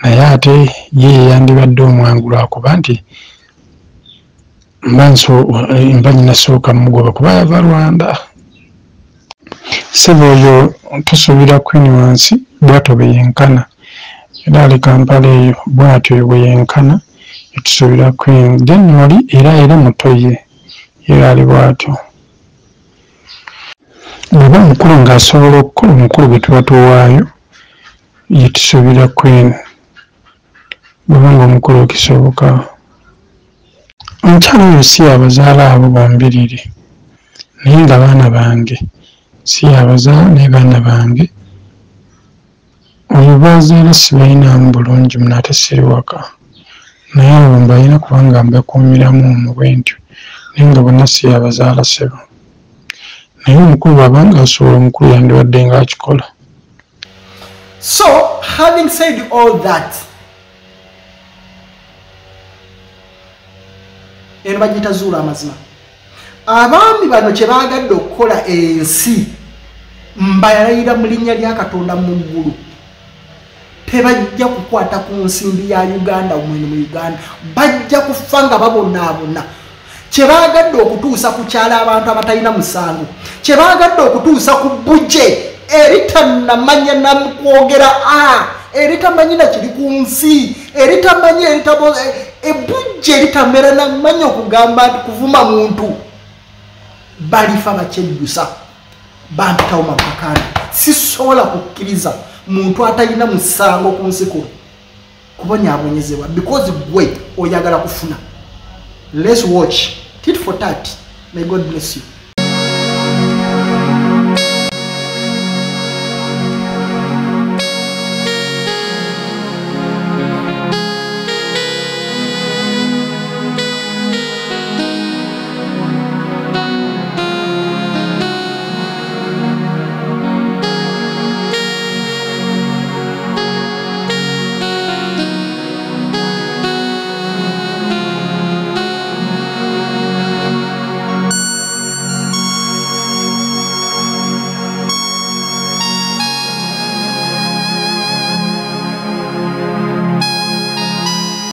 Naye ate ye yeyandibadde omwangu lwakuba nti mba nyinasooka mugoba kuba yava rwanda. Sebe oyo tusuubira queen wansi bwatobe yenkana. Era ali kampala eyo bwatyo bwe yenkana etusuubira queen. Then oli era era mutoye era ali bwatyo. Bweba omukulu ng'asobola okukola omukulu gwe tuba tuwaayo yetusuubira queen. Bweba nga omukulu okisoboka omukyala oyo si yabazaala abo bombiriri naye nga baana bange si yabazaala naye baana bange. Oyo bazaala sibalinamu bulungi muno ate siri waka. Naye abo mbalina kubanga mbakuumiramu omwo bwentyo naye nga bonna si yabazaala sebo naye omukulu bwabanga asobola omukulu yandibadde nga akikola so having said all that eno bagiyita zuula amazima. Abaami bano kye baagadde okukola ensi mbalayira mu linnya lya katonda mu ggulu. Tebajja kukwata ku nsimbi ya uganda mwene mu uganda. Bajja kufa nga babonaabona. Kyebaagadde okutuusa ku kyala abantu abatalina musango. Kyebaagadde okutuusa ku buje eritanamanya namukwogera a eritamanyi nakiri ku nsi eritamanyi ebujje eritamera namanya okugamba nti kuvuma muntu. Balifa bakyejjusa bampitawo mapakana. Sisobola kukkiriza muntu atalina musango ku nsi kuno kubonyaabonyezebwa because gwe oyagala kufuna. Let's watch. Tit for tat. May god bless you